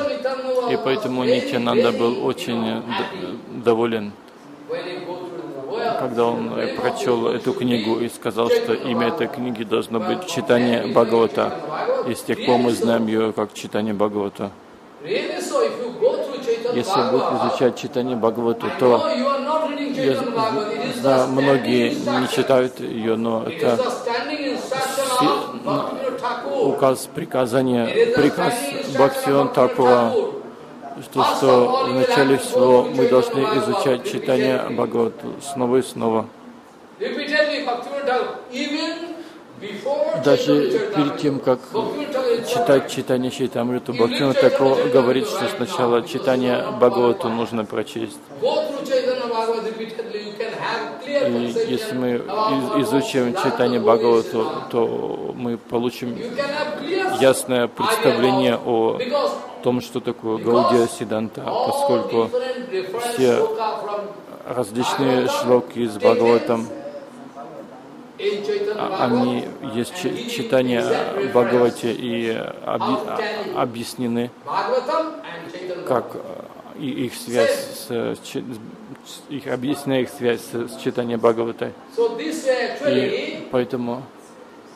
И поэтому Нитянанда был очень доволен, когда он э, прочел эту книгу и сказал, что имя этой книги должно быть читание Бхагавата. И с тех пор мы знаем ее как читание Бхагавата. Если будет изучать читание Бхагавату, то я знаю, многие не читают ее, но это указ, приказание, приказ Bhaktivinoda Такура, Что, что в начале всего мы должны изучать читание Бхагавату снова и снова. Даже перед тем, как читать читание Чайтамриту, Бхактиван Такур говорит, что сначала читание Бхагавату нужно прочесть. И если мы изучим читание is. то мы получим ясное представление о том, что такое Гаудия Сиданта, поскольку все различные шлоки из Бхагаватам, они есть чи- читание в Бхагавате и объяснены, как и их связь с, чи- с- их объясняя их связь с, с читанием way actually, И поэтому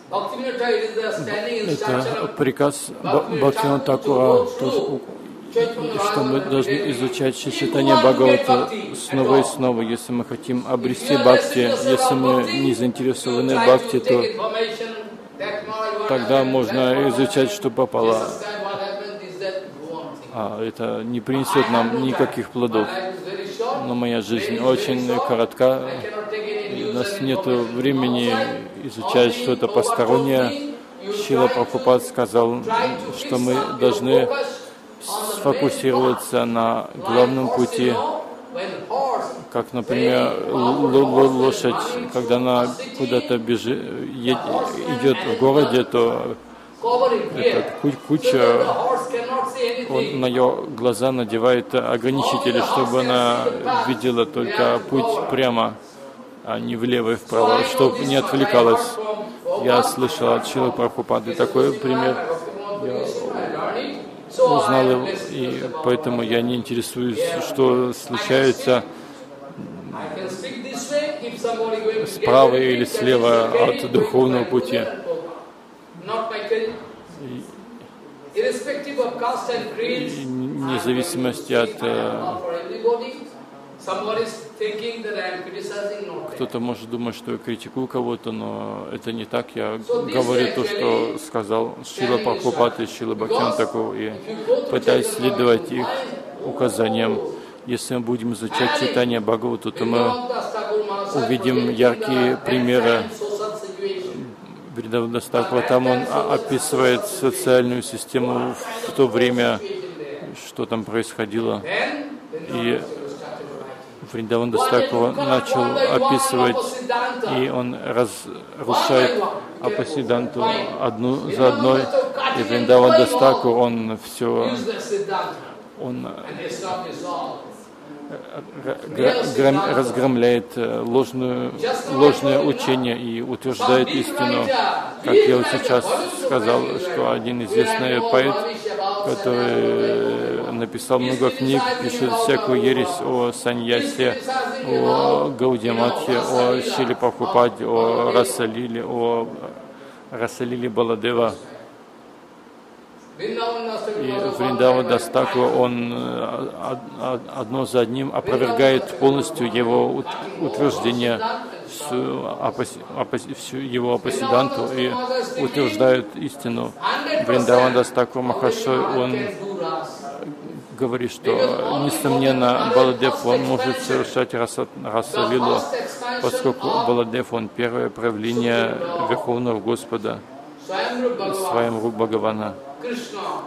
instruction это приказ Такура, у- Chaitanya что мы должны изучать читание Бхагавата снова и снова, если мы хотим обрести бхакти. Если мы не заинтересованы бхакти, то тогда можно изучать, что попало. this is that, what happened, this, that, go on thinking. А это не принесет нам никаких плодов. Но моя жизнь очень коротка. У нас нет времени изучать что-то постороннее. Шила Прабхупад сказал, что мы должны сфокусироваться на главном пути, как, например, лошадь, когда она куда-то бежит, е- идет в городе, то этот the куча, он на ее глаза надевает ограничители, чтобы она видела только путь прямо, а не влево и вправо, чтобы не отвлекалась. Я слышал от Шилы Прабхупады такой пример. узнал его, и поэтому я не интересуюсь, что случается. Справа или слева от духовного пути. И Вне зависимости от э. Кто-то может думать, что я критикую кого-то, но это не так. Я говорю то, что сказал Шила Прабхупад и Шила Такур, и пытаюсь следовать их указаниям. Если мы будем изучать читание Бхагавату, то мы увидим яркие примеры. Вриндаванастаква. Там он описывает социальную систему в то время, что там происходило. И. Вриндаван начал описывать, и он разрушает Апасиданту одну за одной. И Вриндаван он все, он разгромляет э, ложную, ложное учение и утверждает истину. Как я вот сейчас сказал, что один известный поэт, который написал много книг, пишет всякую ересь о саньясе, о Гаудиаматхе, о Шиле Прабхупаде, о Расалиле, о Расалиле Баладева. И Вриндава Дастаку, он э, од- од- одно за одним опровергает полностью его ут- утверждение, всю, его апасиданту и утверждает истину. Вриндаван Дастаку Махашой, он говорит, что, несомненно, Баладев, он может совершать раса, расалилу, поскольку Баладев, он первое проявление Верховного Господа, своим рук Бхагавана.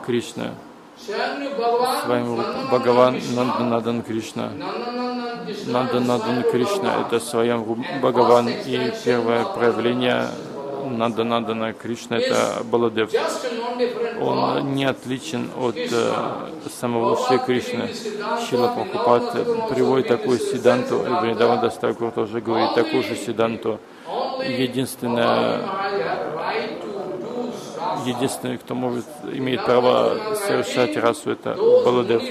Кришна. Своим Бхагаван. Нанданадан Кришна. Nandanandan Krishna Нанда is Надан Swayamru Кришна это своем Бхагаван и первое проявление Нанда Надана Кришна это Баладев. Он не отличен от э, самого Шри Кришны. Шила Прабхупад приводит такую сиданту, и Вриндаван Дастакур тоже говорит такую же сиданту. Единственное, Bhagavan Maharaj have right to do rasa. Единственный, кто может, имеет право совершать расу, это Баладев.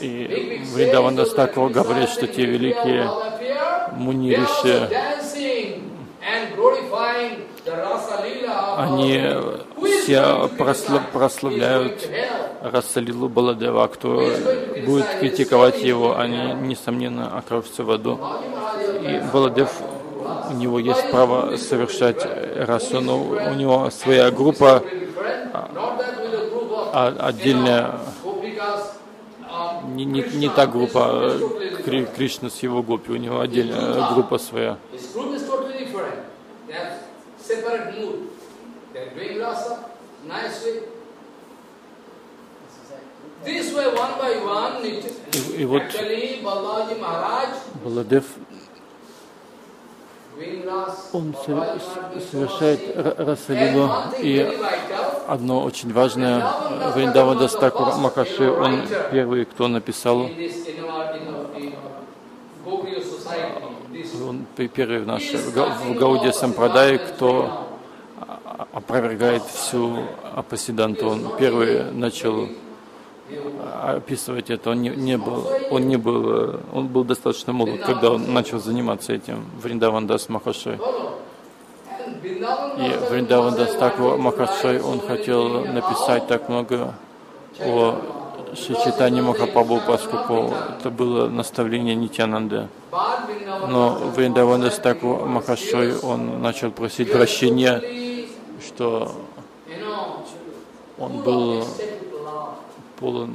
И Вриндаван Дастакур говорит, что те великие Balapir, муни they are also Риши, dancing and glorifying the rasa lila of они все прославляют? Расалилу Баладева, а кто будет критиковать его, они, несомненно, окажутся в аду. И Баладев, у него есть право совершать расу, но у него своя группа, а отдельная, um, не, не, не та группа э, Кри- Кришна с его гопи, у него отдельная группа своя. И, и вот Баладев. Он совершает Расалилу, и одно очень важное, Вриндава Дастакур Махаши, он первый, кто написал this Он пе- первый в нашей в Га- в Гауде Сампрадай, кто а- опровергает всю апасиданту. Он первый начал а, описывать это. Он не, не был, он не был, э, он был достаточно молод, когда он начал заниматься этим. Вриндаван Дас Махашой. И Вриндаван Дас Таква Махашой, он хотел написать так много о Шичитане Махапрабху, поскольку это было наставление Нитянанды. Но Вриндаван Дастаку to Махашой, он начал просить прощения, что он был. Полон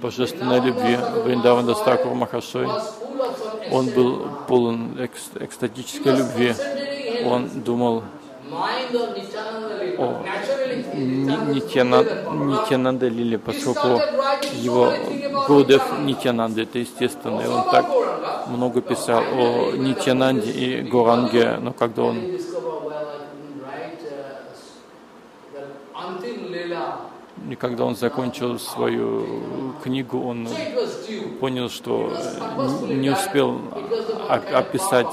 божественной любви. Вриндаван Дастаку Махашой, он был полон экстатической любви. Он думал о. Нитянанда Лили, поскольку его Гурдев. Нитянанда, это естественно, и он так много писал о Нитянанде и Горанге, но когда он he discovered, well, I couldn't write uh, the Antim Lila. И когда он закончил свою книгу, он понял, что не успел описать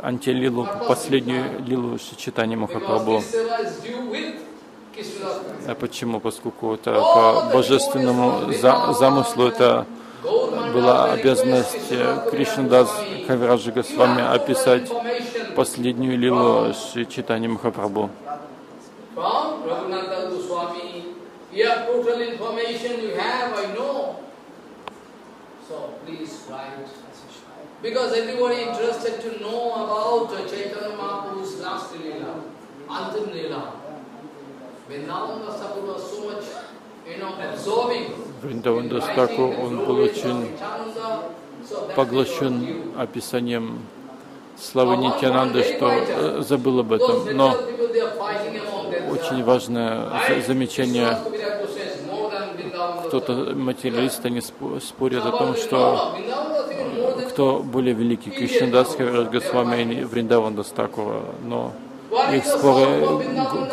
антилилу, последнюю лилу Шичитани Махапрабху. А почему? Поскольку это по божественному за- замыслу это была обязанность э, Кришнадас Кавираджи Госвами описать последнюю лилу Шичитани Махапрабху. You have total information you have, I know. So please write. Because everybody interested to know about uh, Chaitanya Mahaprabhu's last Leela, Antim Leela. Vrindavan Thakur was so much, you know, absorbing. Вриндаван Дастаку, он был очень поглощен описанием славы Нитянанды, что э, забыл об этом. Но очень важное за- замечание, кто-то материалисты, спо- спорят о том, что кто более великий, Кришнадас Кавираж Госвами или Вриндаван Дастакура, но их споры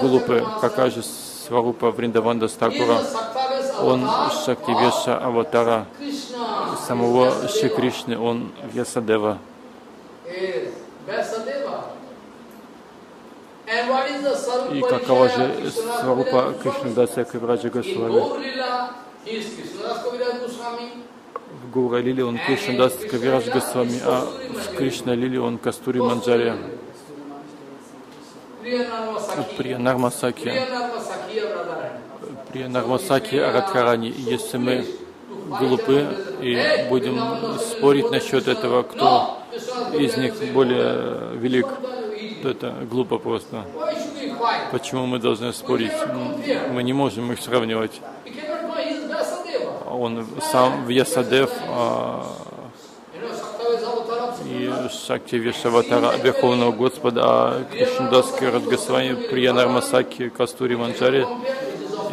глупы. Какая же сварупа Вриндаван Дастакура? Он Шактивеша Аватара самого Шри Кришны, он Вьясадева. И какова же сварупа Кришнадаса Кавираджа Госвами? В Гура Лили он Кришнадас Кавирадж Госвами, а в Кришна Лили он Кастури Манджари. Прия Нармасаки, Прия Нармасаки Арадхарани. Если мы глупы и будем спорить насчет этого, кто из них более велик, то это глупо просто. Почему мы должны спорить? Мы не можем их сравнивать. Он сам Вьясадев а, и Шакти Вишаватара Верховного Господа, а Кришнадас Радгасвами, Прия Нармасаки, Кастури Манджари,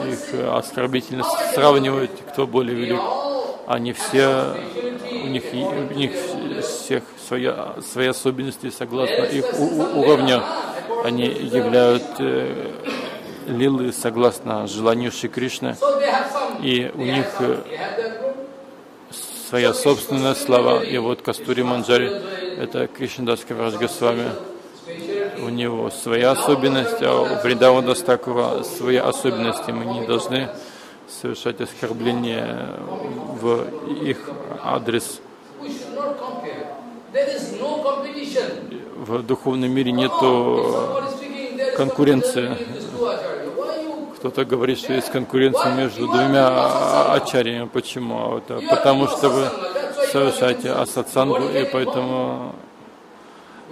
их оскорбительно сравнивать, кто более велик. Они все, у них, у них всех своя, свои особенности согласно их у- уровня. Они являют э, лилы согласно желанию Шри Кришны, и у них э, своя собственная слава. И вот Кастури Манджари — это Кришнадас Кавираж Госвами. У него своя особенность, а у Вриндавана Стакура своя особенность. И мы не должны совершать оскорбления в их адрес. В духовном мире is конкуренции. Кто-то говорит, что есть конкуренция между двумя ачарьями. Почему? Вот, а потому что вы совершаете асатсангу, и поэтому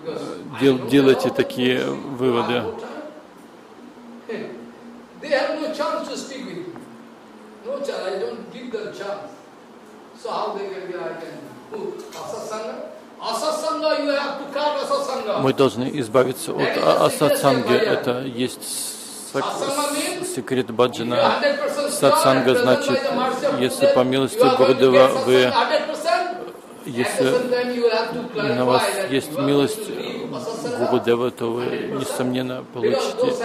э, дел, делаете такие выводы. Asasanga. Мы должны избавиться от асатсанги. Это есть секрет баджана. 100% Сатсанга значит, если по милости Гурудева вы, если на вас есть милость Гурудева, то вы, несомненно, получите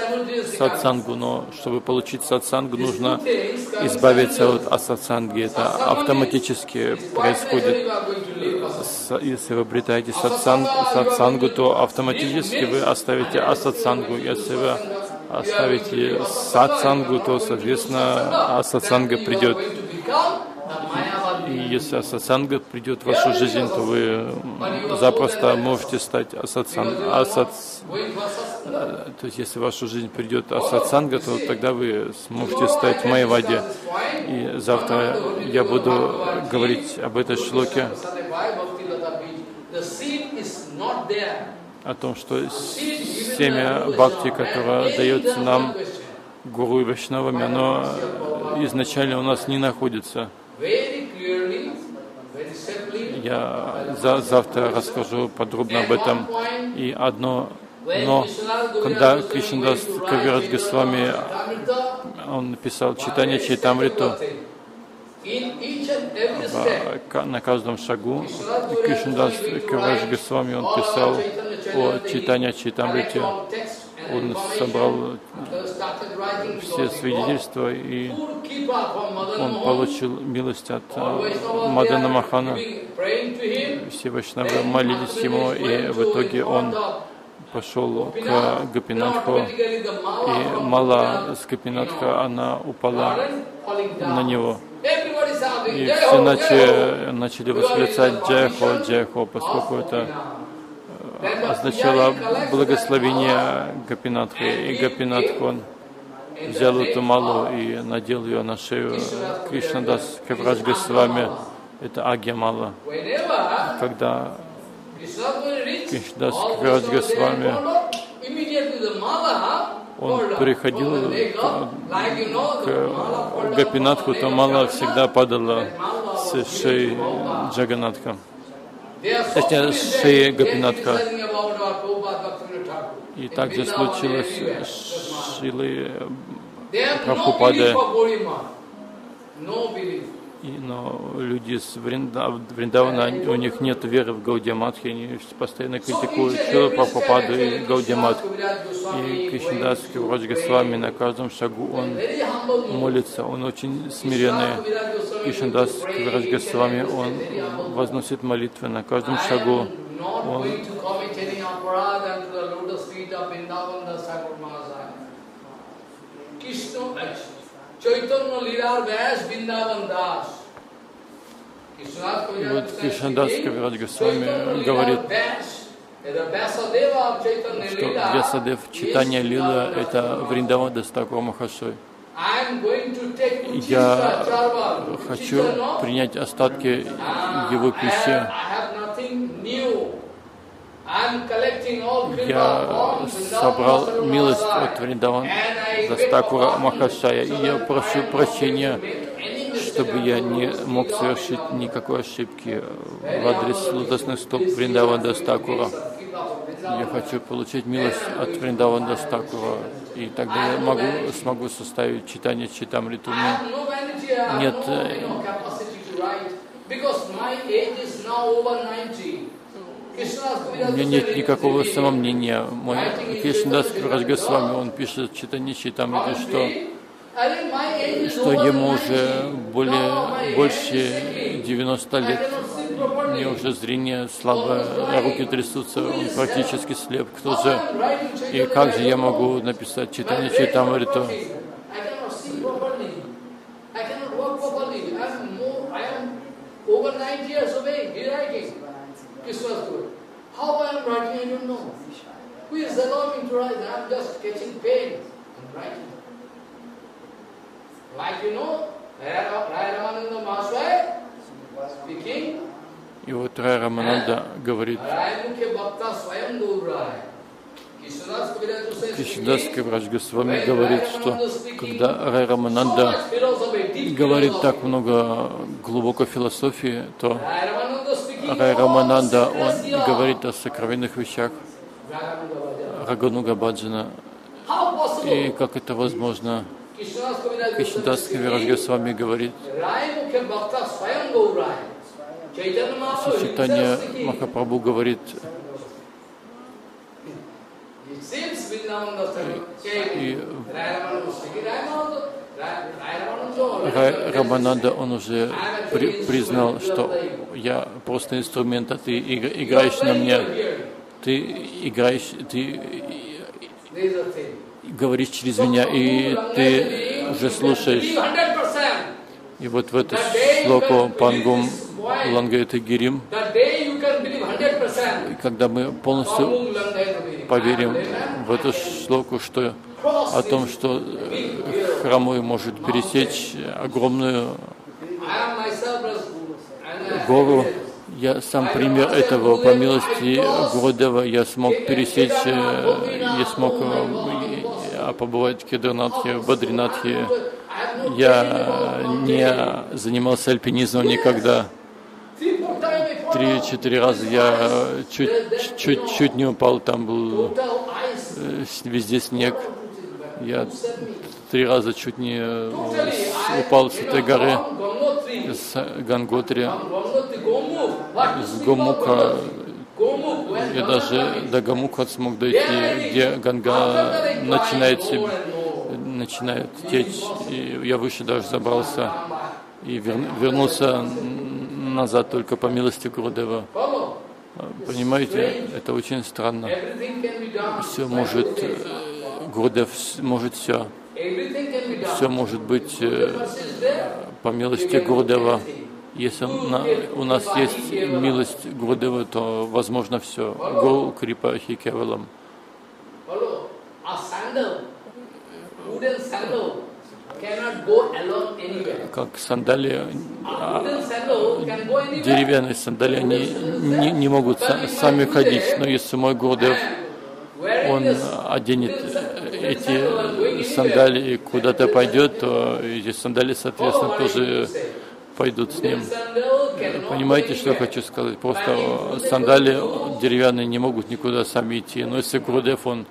сатсангу. Но чтобы получить сатсангу, нужно избавиться от асатсанги. Это автоматически происходит. Если вы обретаете сатсанг, сатсангу, то автоматически вы оставите асатсангу. Если вы оставите сатсангу, то, соответственно, асатсанга придет. И если асатсанга придет в вашу жизнь, то вы запросто можете стать асатсан, асат, э, то есть если в вашу жизнь придет асатсанга, то тогда вы сможете стать майвади. И завтра я буду говорить об этой шлоке, The seed is not there. О том, что семя бхакти, которое дается нам гуру и вайшнавами, оно изначально у нас не находится. Я за, завтра расскажу подробно об этом. И одно, но когда Кришнадас Кавирадж Госвами, он написал читание Чайтамриту, на каждом шагу Кришнадас Кавирадж Госвами, он писал о читании Чайтамрите. text Он собрал все свидетельства, и он получил милость от Мадана Махана. Все вайшнавы молились ему, и в итоге он пошел к Гапинатху, и мала с Гапинатха, она упала на него. И "Jai все Ho, Jai Ho." начали, начали восклицать Джайхо, Джайхо, поскольку это означало благословение Гапинатхи. И Гапинатх, он взял эту малу и надел ее на шею Кришнадас Каврадж Госвами. это Агья Мала. Когда Кришнадас they Госвами, он приходил к Гапинатху, то Jagannath. всегда падала с шеи. Джаганатха. Точнее, с шеи Гапинатха. И также Vrindavan, случилось с. Шилой Прабхупады. И, но люди с Вринда- Вриндавана, у них нет веры в Гаудиаматхи, они постоянно критикуют Шилу Прабхупаду и Гаудиамат. И Кришнадас Каврадж Госвами на каждом шагу он молится, он очень смиренный. Кришнадас Каврадж Госвами, он возносит молитвы на каждом шагу. Das. И вот Кришнадас Кавирадж Госвами говорит, что Вьясадев Чайтанья Лилы — это Вриндава Дас Тхакура Махашой. Я хочу принять остатки его пищи. Я собрал милость от Вриндаван Дас Тхакура Махашая, и я прошу прощения, чтобы я не мог совершить никакой ошибки в адрес лотосных стоп Вриндаван Дас Тхакура. Я хочу получить милость от Вриндаван Дас Тхакура, и тогда я могу, смогу составить Чайтанья Чаритамриту. Нет, э, у меня нет никакого самомнения. Мой Кришнадас Госвами, он пишет Чайтанья Чаритамриту, что что ему уже более, больше 90 лет. Мне уже зрение слабое, руки трясутся, он практически слеп. Кто же? И как же я могу написать читание writing. Like you know, Raya Ramananda Mahaswaya speaking, И вот Рай Рамананда говорит, Кришнадас Каврадж Госвами говорит, что когда Рай Рамананда говорит так много глубокой философии, то Рай Рамананда, он говорит о сокровенных вещах. Рагануга Баджана. И как это возможно? Кришнадас Кавирадж Госвами говорит, Speaking. Махапрабху говорит, и Рамананда, он уже при- признал, что я просто инструмент, а ты игра- играешь на мне. Ты играешь, ты говоришь через меня, и ты уже слушаешь. 100%. И вот в эту шлоку Пангум Гирим, you can believe 100%. когда мы полностью поверим в эту шлоку, что о том, что э, хромой может пересечь огромную гору. Я сам пример этого. По милости Гурудева я смог пересечь, э, я смог э, побывать в Кедарнатхе, в Бадринатхе. Я не занимался альпинизмом никогда. Три-четыре раза я чуть, чуть, чуть не упал, там был э, везде снег. Я три раза чуть не э, упал с этой горы, с Ганготри, с Гомука. Я даже до Гамука смог дойти, где Ганга начинает, начинает течь. И я выше даже забрался и вер- вернулся назад только по милости Гурудева. Follow. Понимаете, это очень странно. Все может, э, Гурудев с- может все. Все может быть э, по милости Гурудева. Если у нас есть милость Гурудева, то возможно все. Гуру Крипа Хикевалам. Как сандали, а, деревянные сандали, они не, не могут сами ходить. Но если мой Гурдев, он оденет эти сандали куда-то пойдет, то эти сандали, соответственно, тоже пойдут с ним. Понимаете, что я хочу сказать? Просто сандали деревянные не могут никуда сами идти. Но если Гурдев, он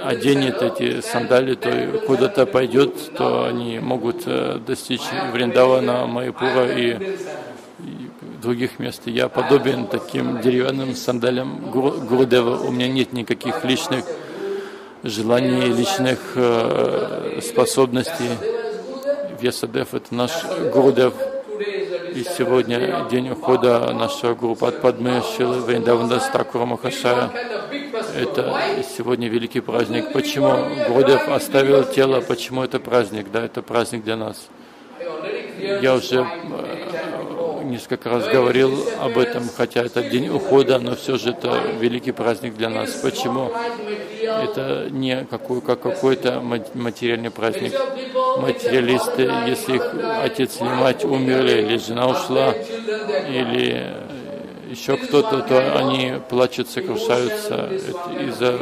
оденет эти сандали, то куда-то пойдет, то они могут э, достичь Вриндавана, Майпура и, других мест. Я подобен таким деревянным сандалям Гурдева. У меня нет никаких личных желаний, личных э, способностей. Весадев — это наш Гурдев. И сегодня день ухода нашего группы от Падмы Шилы Вриндаванда Стакура Махашая. Это сегодня великий праздник. Почему Гурдев оставил тело? Почему это праздник? Да, это праздник для нас. Я уже э, несколько раз говорил об этом, хотя это день ухода, но все же это великий праздник для нас. Почему? Это не какой, как какой-то материальный праздник. Материалисты, если их отец или мать умерли, или жена ушла, или еще кто-то, то они плачут, сокрушаются из-за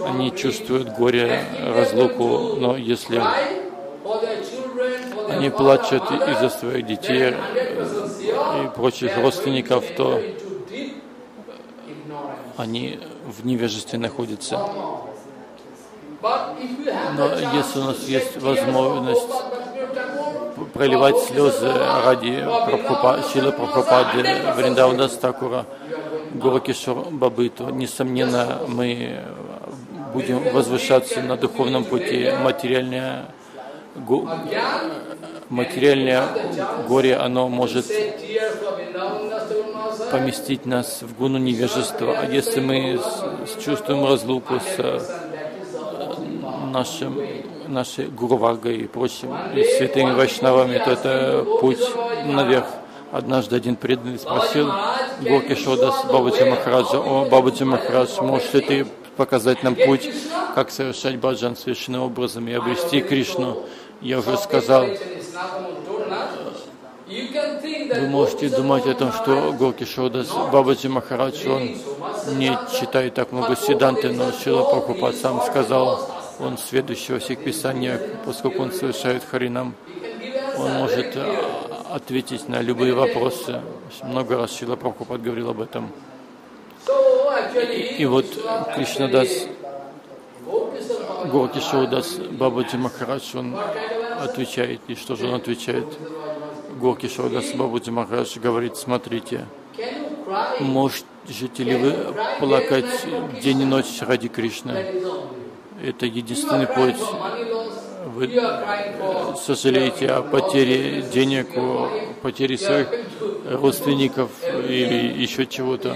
они чувствуют горе, разлуку, но если они плачут из-за своих детей и прочих родственников, то они в невежестве находятся. Но если у нас есть возможность проливать слезы ради Прабхупа, Шила Прабхупады, Вриндавана Стакура, Гуракишор Бабы, то, несомненно, мы будем возвышаться на духовном пути. Материальное, го, материальное горе, оно может поместить нас в гуну невежества. А если мы чувствуем разлуку с нашим, нашей Гурувагой и прочим, и святыми вайшнавами, то это путь наверх. Однажды один преданный спросил Горки Шодас Бабаджи Махараджа, о, Бабаджи Махарадж, можешь ли ты показать нам путь, как совершать баджан совершенным образом и обрести Кришну? Я уже сказал, вы можете думать о том, что Горки Шодас Бабаджи Махарадж, он не читает так много седанты, но Шила Прабхупад сам сказал, он следующий во всех писаниях, поскольку он совершает харинам, он может э, ответить на любые вопросы. Много раз Шила Прабхупад говорил об этом. И вот Кришнадас, Горки Шоудас, Бабаджи Махарадж, он отвечает. И что же он отвечает? Горки Шоудас, Бабаджи Махарадж говорит, смотрите, можете ли вы плакать день и ночь ради Кришны? Это единственный путь. Вы сожалеете о потере денег, о потере своих родственников или еще чего-то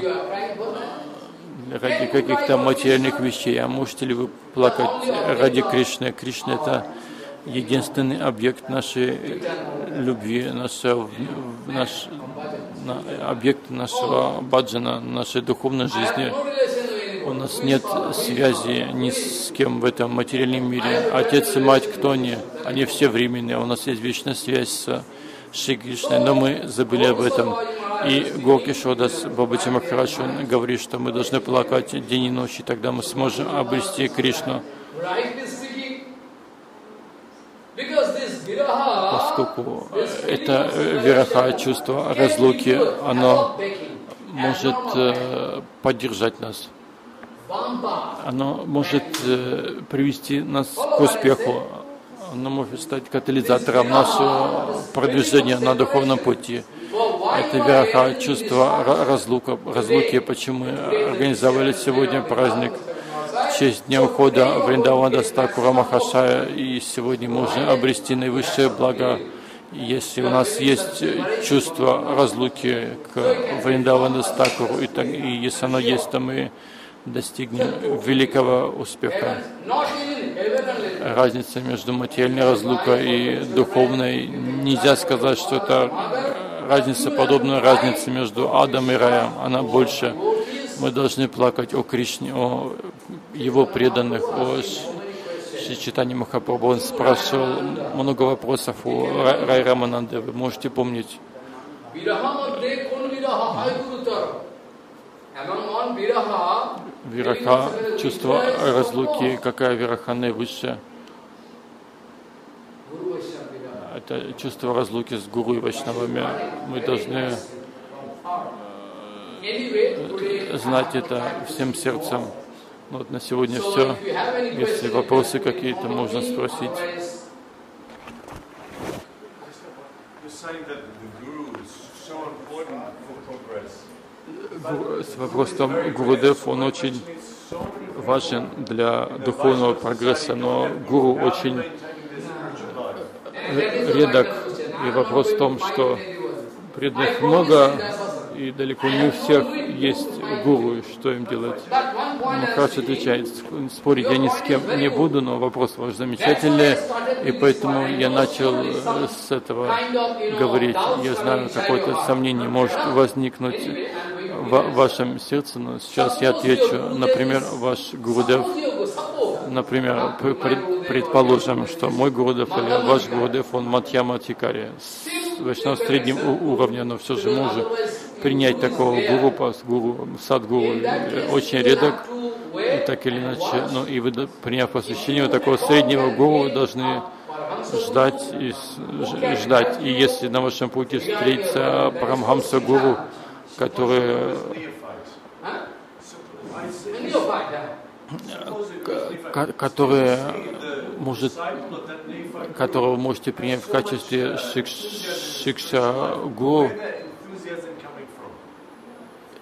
ради каких-то материальных вещей. А можете ли вы плакать ради Кришны? Кришна — это единственный объект нашей любви, нашего, наш, объект нашего баджана, нашей духовной жизни. У нас нет связи ни с кем в этом материальном мире. Отец и мать, кто они? Они все временные. У нас есть вечная связь с Шри Кришной, но мы забыли об этом. И Горки Шодас Бабачи Махарадж, он говорит, что мы должны плакать день и ночь, и тогда мы сможем обрести Кришну. Поскольку это вираха, чувство разлуки, оно может э, поддержать нас. Оно может э, привести нас к успеху, оно может стать катализатором нашего продвижения на духовном пути. Это верха чувство разлука, разлуки, почему мы организовали сегодня праздник в честь дня ухода Вриндавана Стакура Махашая, и сегодня можно обрести наивысшее благо если у нас есть чувство разлуки к Вриндавану Стакуру, и, так, и если оно есть, то мы достигнем великого успеха. Разница между материальной разлукой и духовной, нельзя сказать, что это разница подобная разнице между адом и раем, она больше. Мы должны плакать о Кришне, о его преданных, о Шри Читани Махапрабху, он спрашивал много вопросов у Ра- Рай Рамананды, вы можете помнить. Вираха, чувство разлуки, какая вираха наивысшая? Это чувство разлуки с гуру и вайшнавами. Мы должны today, знать это всем сердцем. Ну вот на сегодня все. Если вопросы какие-то, можно спросить. С вопросом Гурудев, он очень важен для духовного прогресса, но гуру очень редок. И вопрос в том, что преданных много, и далеко не у всех есть гуру, что им делать. Махарадж be, отвечает, «Сп- спорить я ни с кем не буду, но вопрос ваш замечательный, и поэтому я начал э, с этого говорить. Я знаю, какое-то сомнение может возникнуть в вашем сердце, но сейчас я отвечу. Например, ваш Гурудев, например, пр- пред- предположим, что мой Гурудев или ваш Гурудев, он Матьяма Тикари, Вайшнав среднего у- уровня, но все же может принять такого гуру, гуру, садгуру, э, очень редок, так или иначе, ну и вы, приняв посвящение вот такого среднего гуру, должны ждать и ждать. И если на вашем пути встретится Парамхамса гуру, который, ко- который может, которого вы можете принять в качестве шикш- шикша гуру, Where that enthusiasm coming from?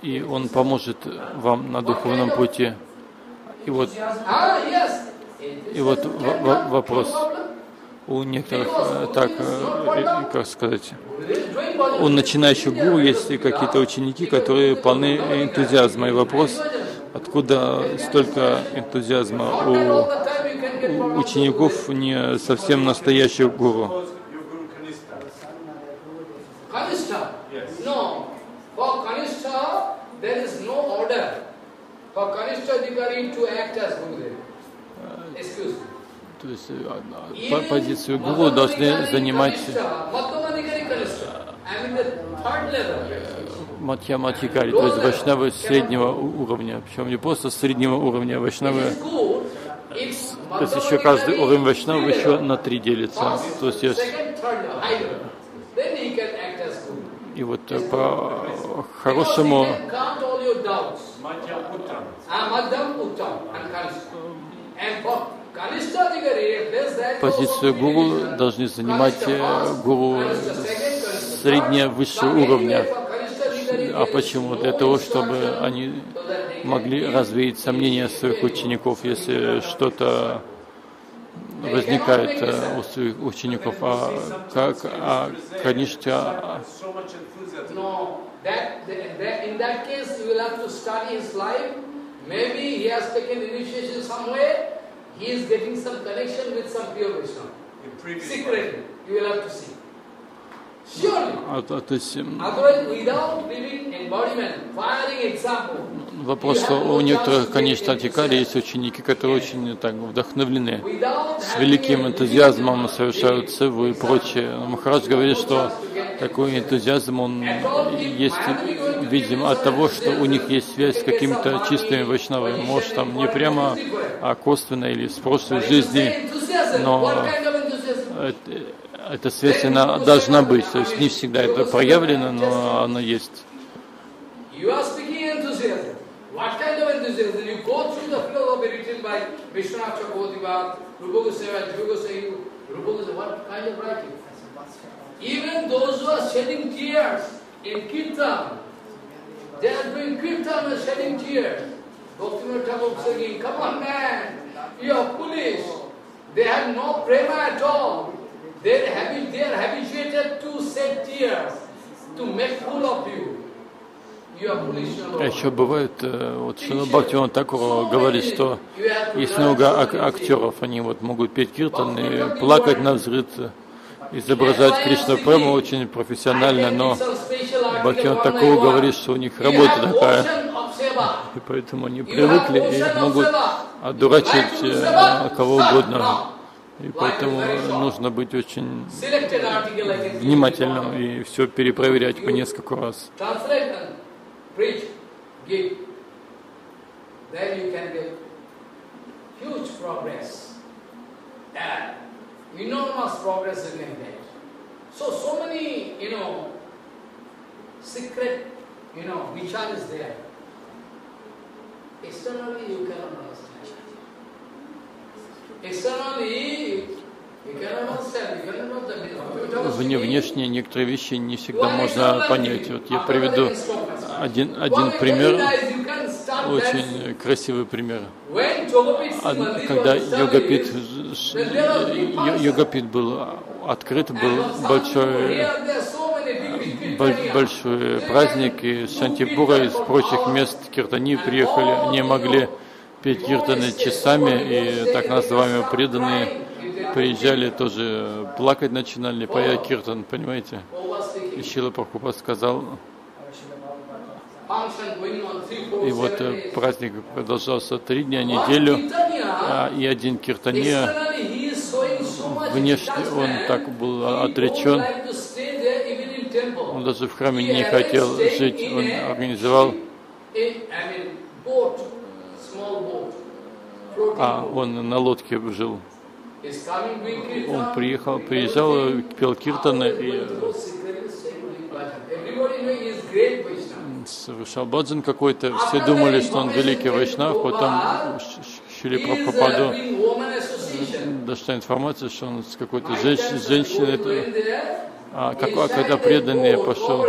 И он поможет вам на духовном пути. И вот, и вот вопрос у некоторых, э, так, э, э, как сказать, у начинающих гуру есть какие-то ученики, которые полны энтузиазма. И вопрос, откуда столько энтузиазма у учеников не совсем настоящих гуру. There is no order. For Kanishta Dikari to act as Gurudev. Excuse me. То есть э, по- позицию гуру должны занимать матьяматикари, то есть вайшнавы среднего уровня. Причем не просто среднего уровня, а вайшнавы То есть еще каждый уровень вайшнава еще на три делится. То есть есть и вот э, по хорошему позицию гуру должны занимать э, гуру среднего высшего уровня. А почему? Для того, чтобы они могли развеять сомнения своих учеников, если что-то возникает э, у своих учеников. А как, а, конечно, Maybe he has taken initiation somewhere, he is getting some connection with some pure Vishnu. Secretly, you will have to see. А, то есть м, Otherwise, without living embodiment, firing example, Вопрос, что у некоторых, конечно, антикари есть ученики, которые очень так вдохновлены, с великим энтузиазмом совершают цеву и прочее. Махарадж говорит, что такой энтузиазм, он есть, видим, от того, что у них есть связь с какими-то чистыми вайшнавами. Может, там не прямо, а косвенно или с прошлой жизни. Но Эта связь, она должна быть. То есть не всегда это проявлено, но она есть. Even those who are shedding tears in Kirtan, they are doing Kirtan and shedding tears. Bhaktivinoda Thakur saying, come on man, you are foolish. They have no prema at all. They are, habi- they are habituated to shed tears, to make fool of you. А еще бывает, э, вот Шила Бхактиван Такур говорит, что есть много ак- актеров, они вот могут петь киртан и плакать на взрыв, изображать Кришна Прему очень профессионально, но Бхактиван Такур говорит, что у них работа такая, и поэтому они привыкли и могут одурачить э, кого угодно. И поэтому нужно быть очень внимательным и все перепроверять по несколько раз. So, you know, secret, you is there. Externally you cannot understand. Externally you cannot understand, you cannot understand. Вне, внешне некоторые вещи не всегда можно понять. Вот я приведу один, один пример, очень красивый пример. Од- Когда йогапит, йогапит был открыт, был большой, боль- большой праздник, и Шантипура, из прочих мест киртани приехали, не могли петь киртаны часами, и так называемые преданные приезжали тоже плакать начинали, поя киртан, понимаете? И Шила Прабхупад сказал, и вот э, праздник продолжался три дня, неделю, а, и один киртания, внешне он так был отречен, он даже в храме не хотел жить, он организовал, а он на лодке жил. Он приехал, приезжал, пел киртаны и совершал баджан какой-то. Все думали, что он великий вайшнав, потом Ш- Ш- Шри Прабхупаду дошла информация, что он с какой-то женщ- женщиной, а, как, а когда преданный пошел,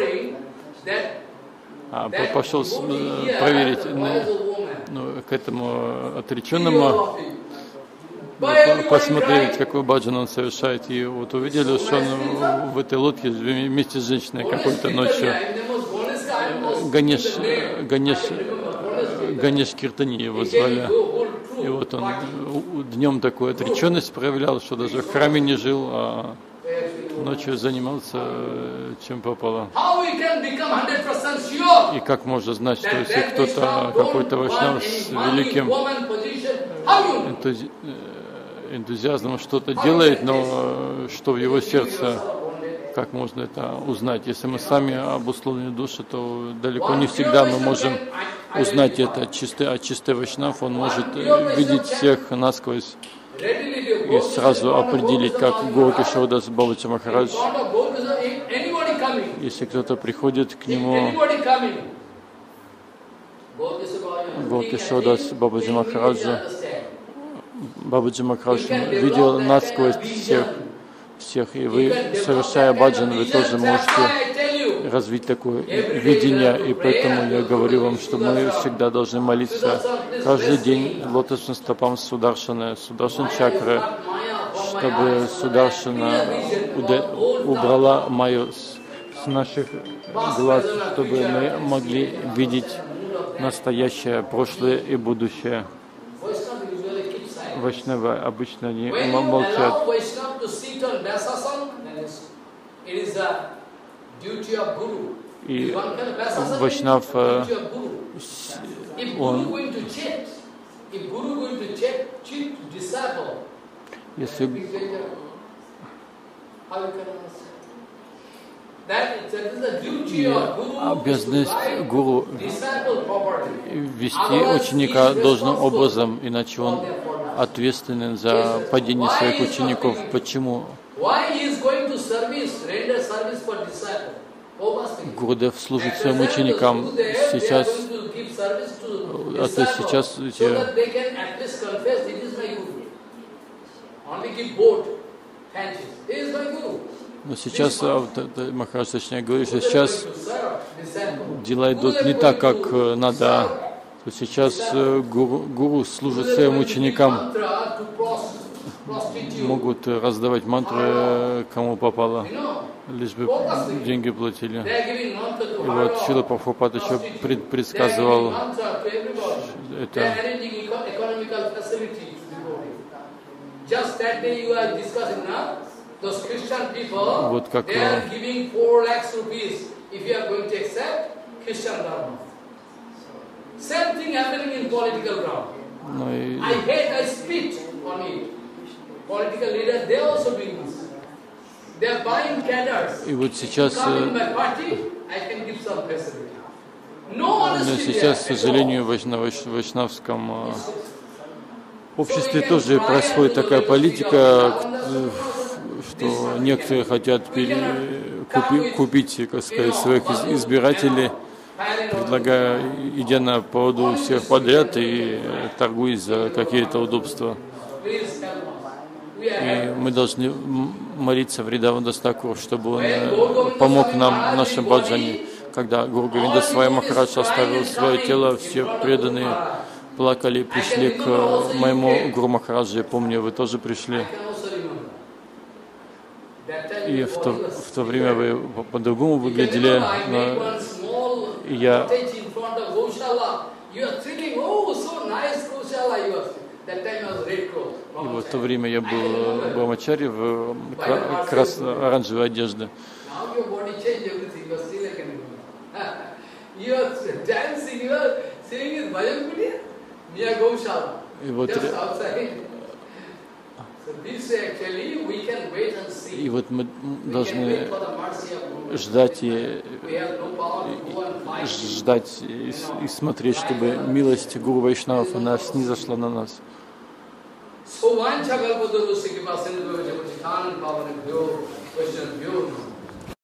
а, по- пошел э, проверить ну, к этому отреченному, по- посмотреть, какой баджан он совершает. И вот увидели, что он в этой лодке вместе с женщиной какой-то ночью. Ганеш, Ганеш, Ганеш Киртани его звали. И вот он днем такую отреченность проявлял, что даже в храме не жил, а ночью занимался э, чем попало. How we can become 100% sure И как можно знать, что если кто-то, какой-то want с великим энтузи- э, энтузиазмом что-то делает, но э, что в его сердце, как можно это узнать? Если мы сами обусловлены души, то далеко не всегда мы можем узнать это. Чистый, а чистый вайшнав, он может видеть всех насквозь и сразу определить, как Горки Шаудас Бабача Махарадж, если кто-то приходит к нему, Горки Шаудас Бабаджи Махараджа. Бабаджи Махарадж видел насквозь всех. Всех, и вы, совершая баджан, вы тоже можете развить такое видение, и поэтому я говорю вам, что мы всегда должны молиться каждый день лотосным стопам Сударшаны, Сударшан чакры, чтобы Сударшана уда- убрала с, с наших глаз, чтобы мы могли видеть настоящее, прошлое и будущее. Вайшнавы обычно не молчат. И э, Guru он, если обязанность гуру вести ученика должным образом, иначе он ответственен за падение своих учеников. Почему. Гурудев служит своим ученикам. сейчас, а то сейчас Но сейчас, Махарадж точнее говорит, что сейчас дела идут не так, как э, надо. То сейчас э, гуру, гуру служит своим ученикам, могут э, раздавать мантры э, кому попало, лишь бы деньги платили. И вот Шила Прабхупад еще пред- предсказывал это. Just that Ну и, I hate, I spit on it. Political leaders, they also doing this. They are buying cadres. и вот сейчас, in э, но honesty сейчас, к сожалению, в вайшна- вайш- вайшнавском э, обществе тоже происходит такая политика, э, что некоторые хотят пере- купи- купить, как сказать, своих из- избирателей, предлагая, идя на поводу всех подряд и торгуясь за какие-то удобства. И мы должны молиться Вридаван Стакур, чтобы он э, помог нам в нашем баджане. Когда Гуру Говинда Свай Махарадж оставил свое тело, все преданные плакали, пришли к моему Гуру Махараджу. Я помню, вы тоже пришли. I can also remember. That time И в то, в то время вы по- по-другому выглядели. но я oh, и в то время я был э, в Брамачаре в э, кра- красно-оранжевой одежде. И вот, и вот мы должны ждать и ждать и, и смотреть, чтобы милость Гуру Вайшнавов она снизошла на нас. So one chagal bodoro sikhi pasen do khan pavan bhyo question bhyo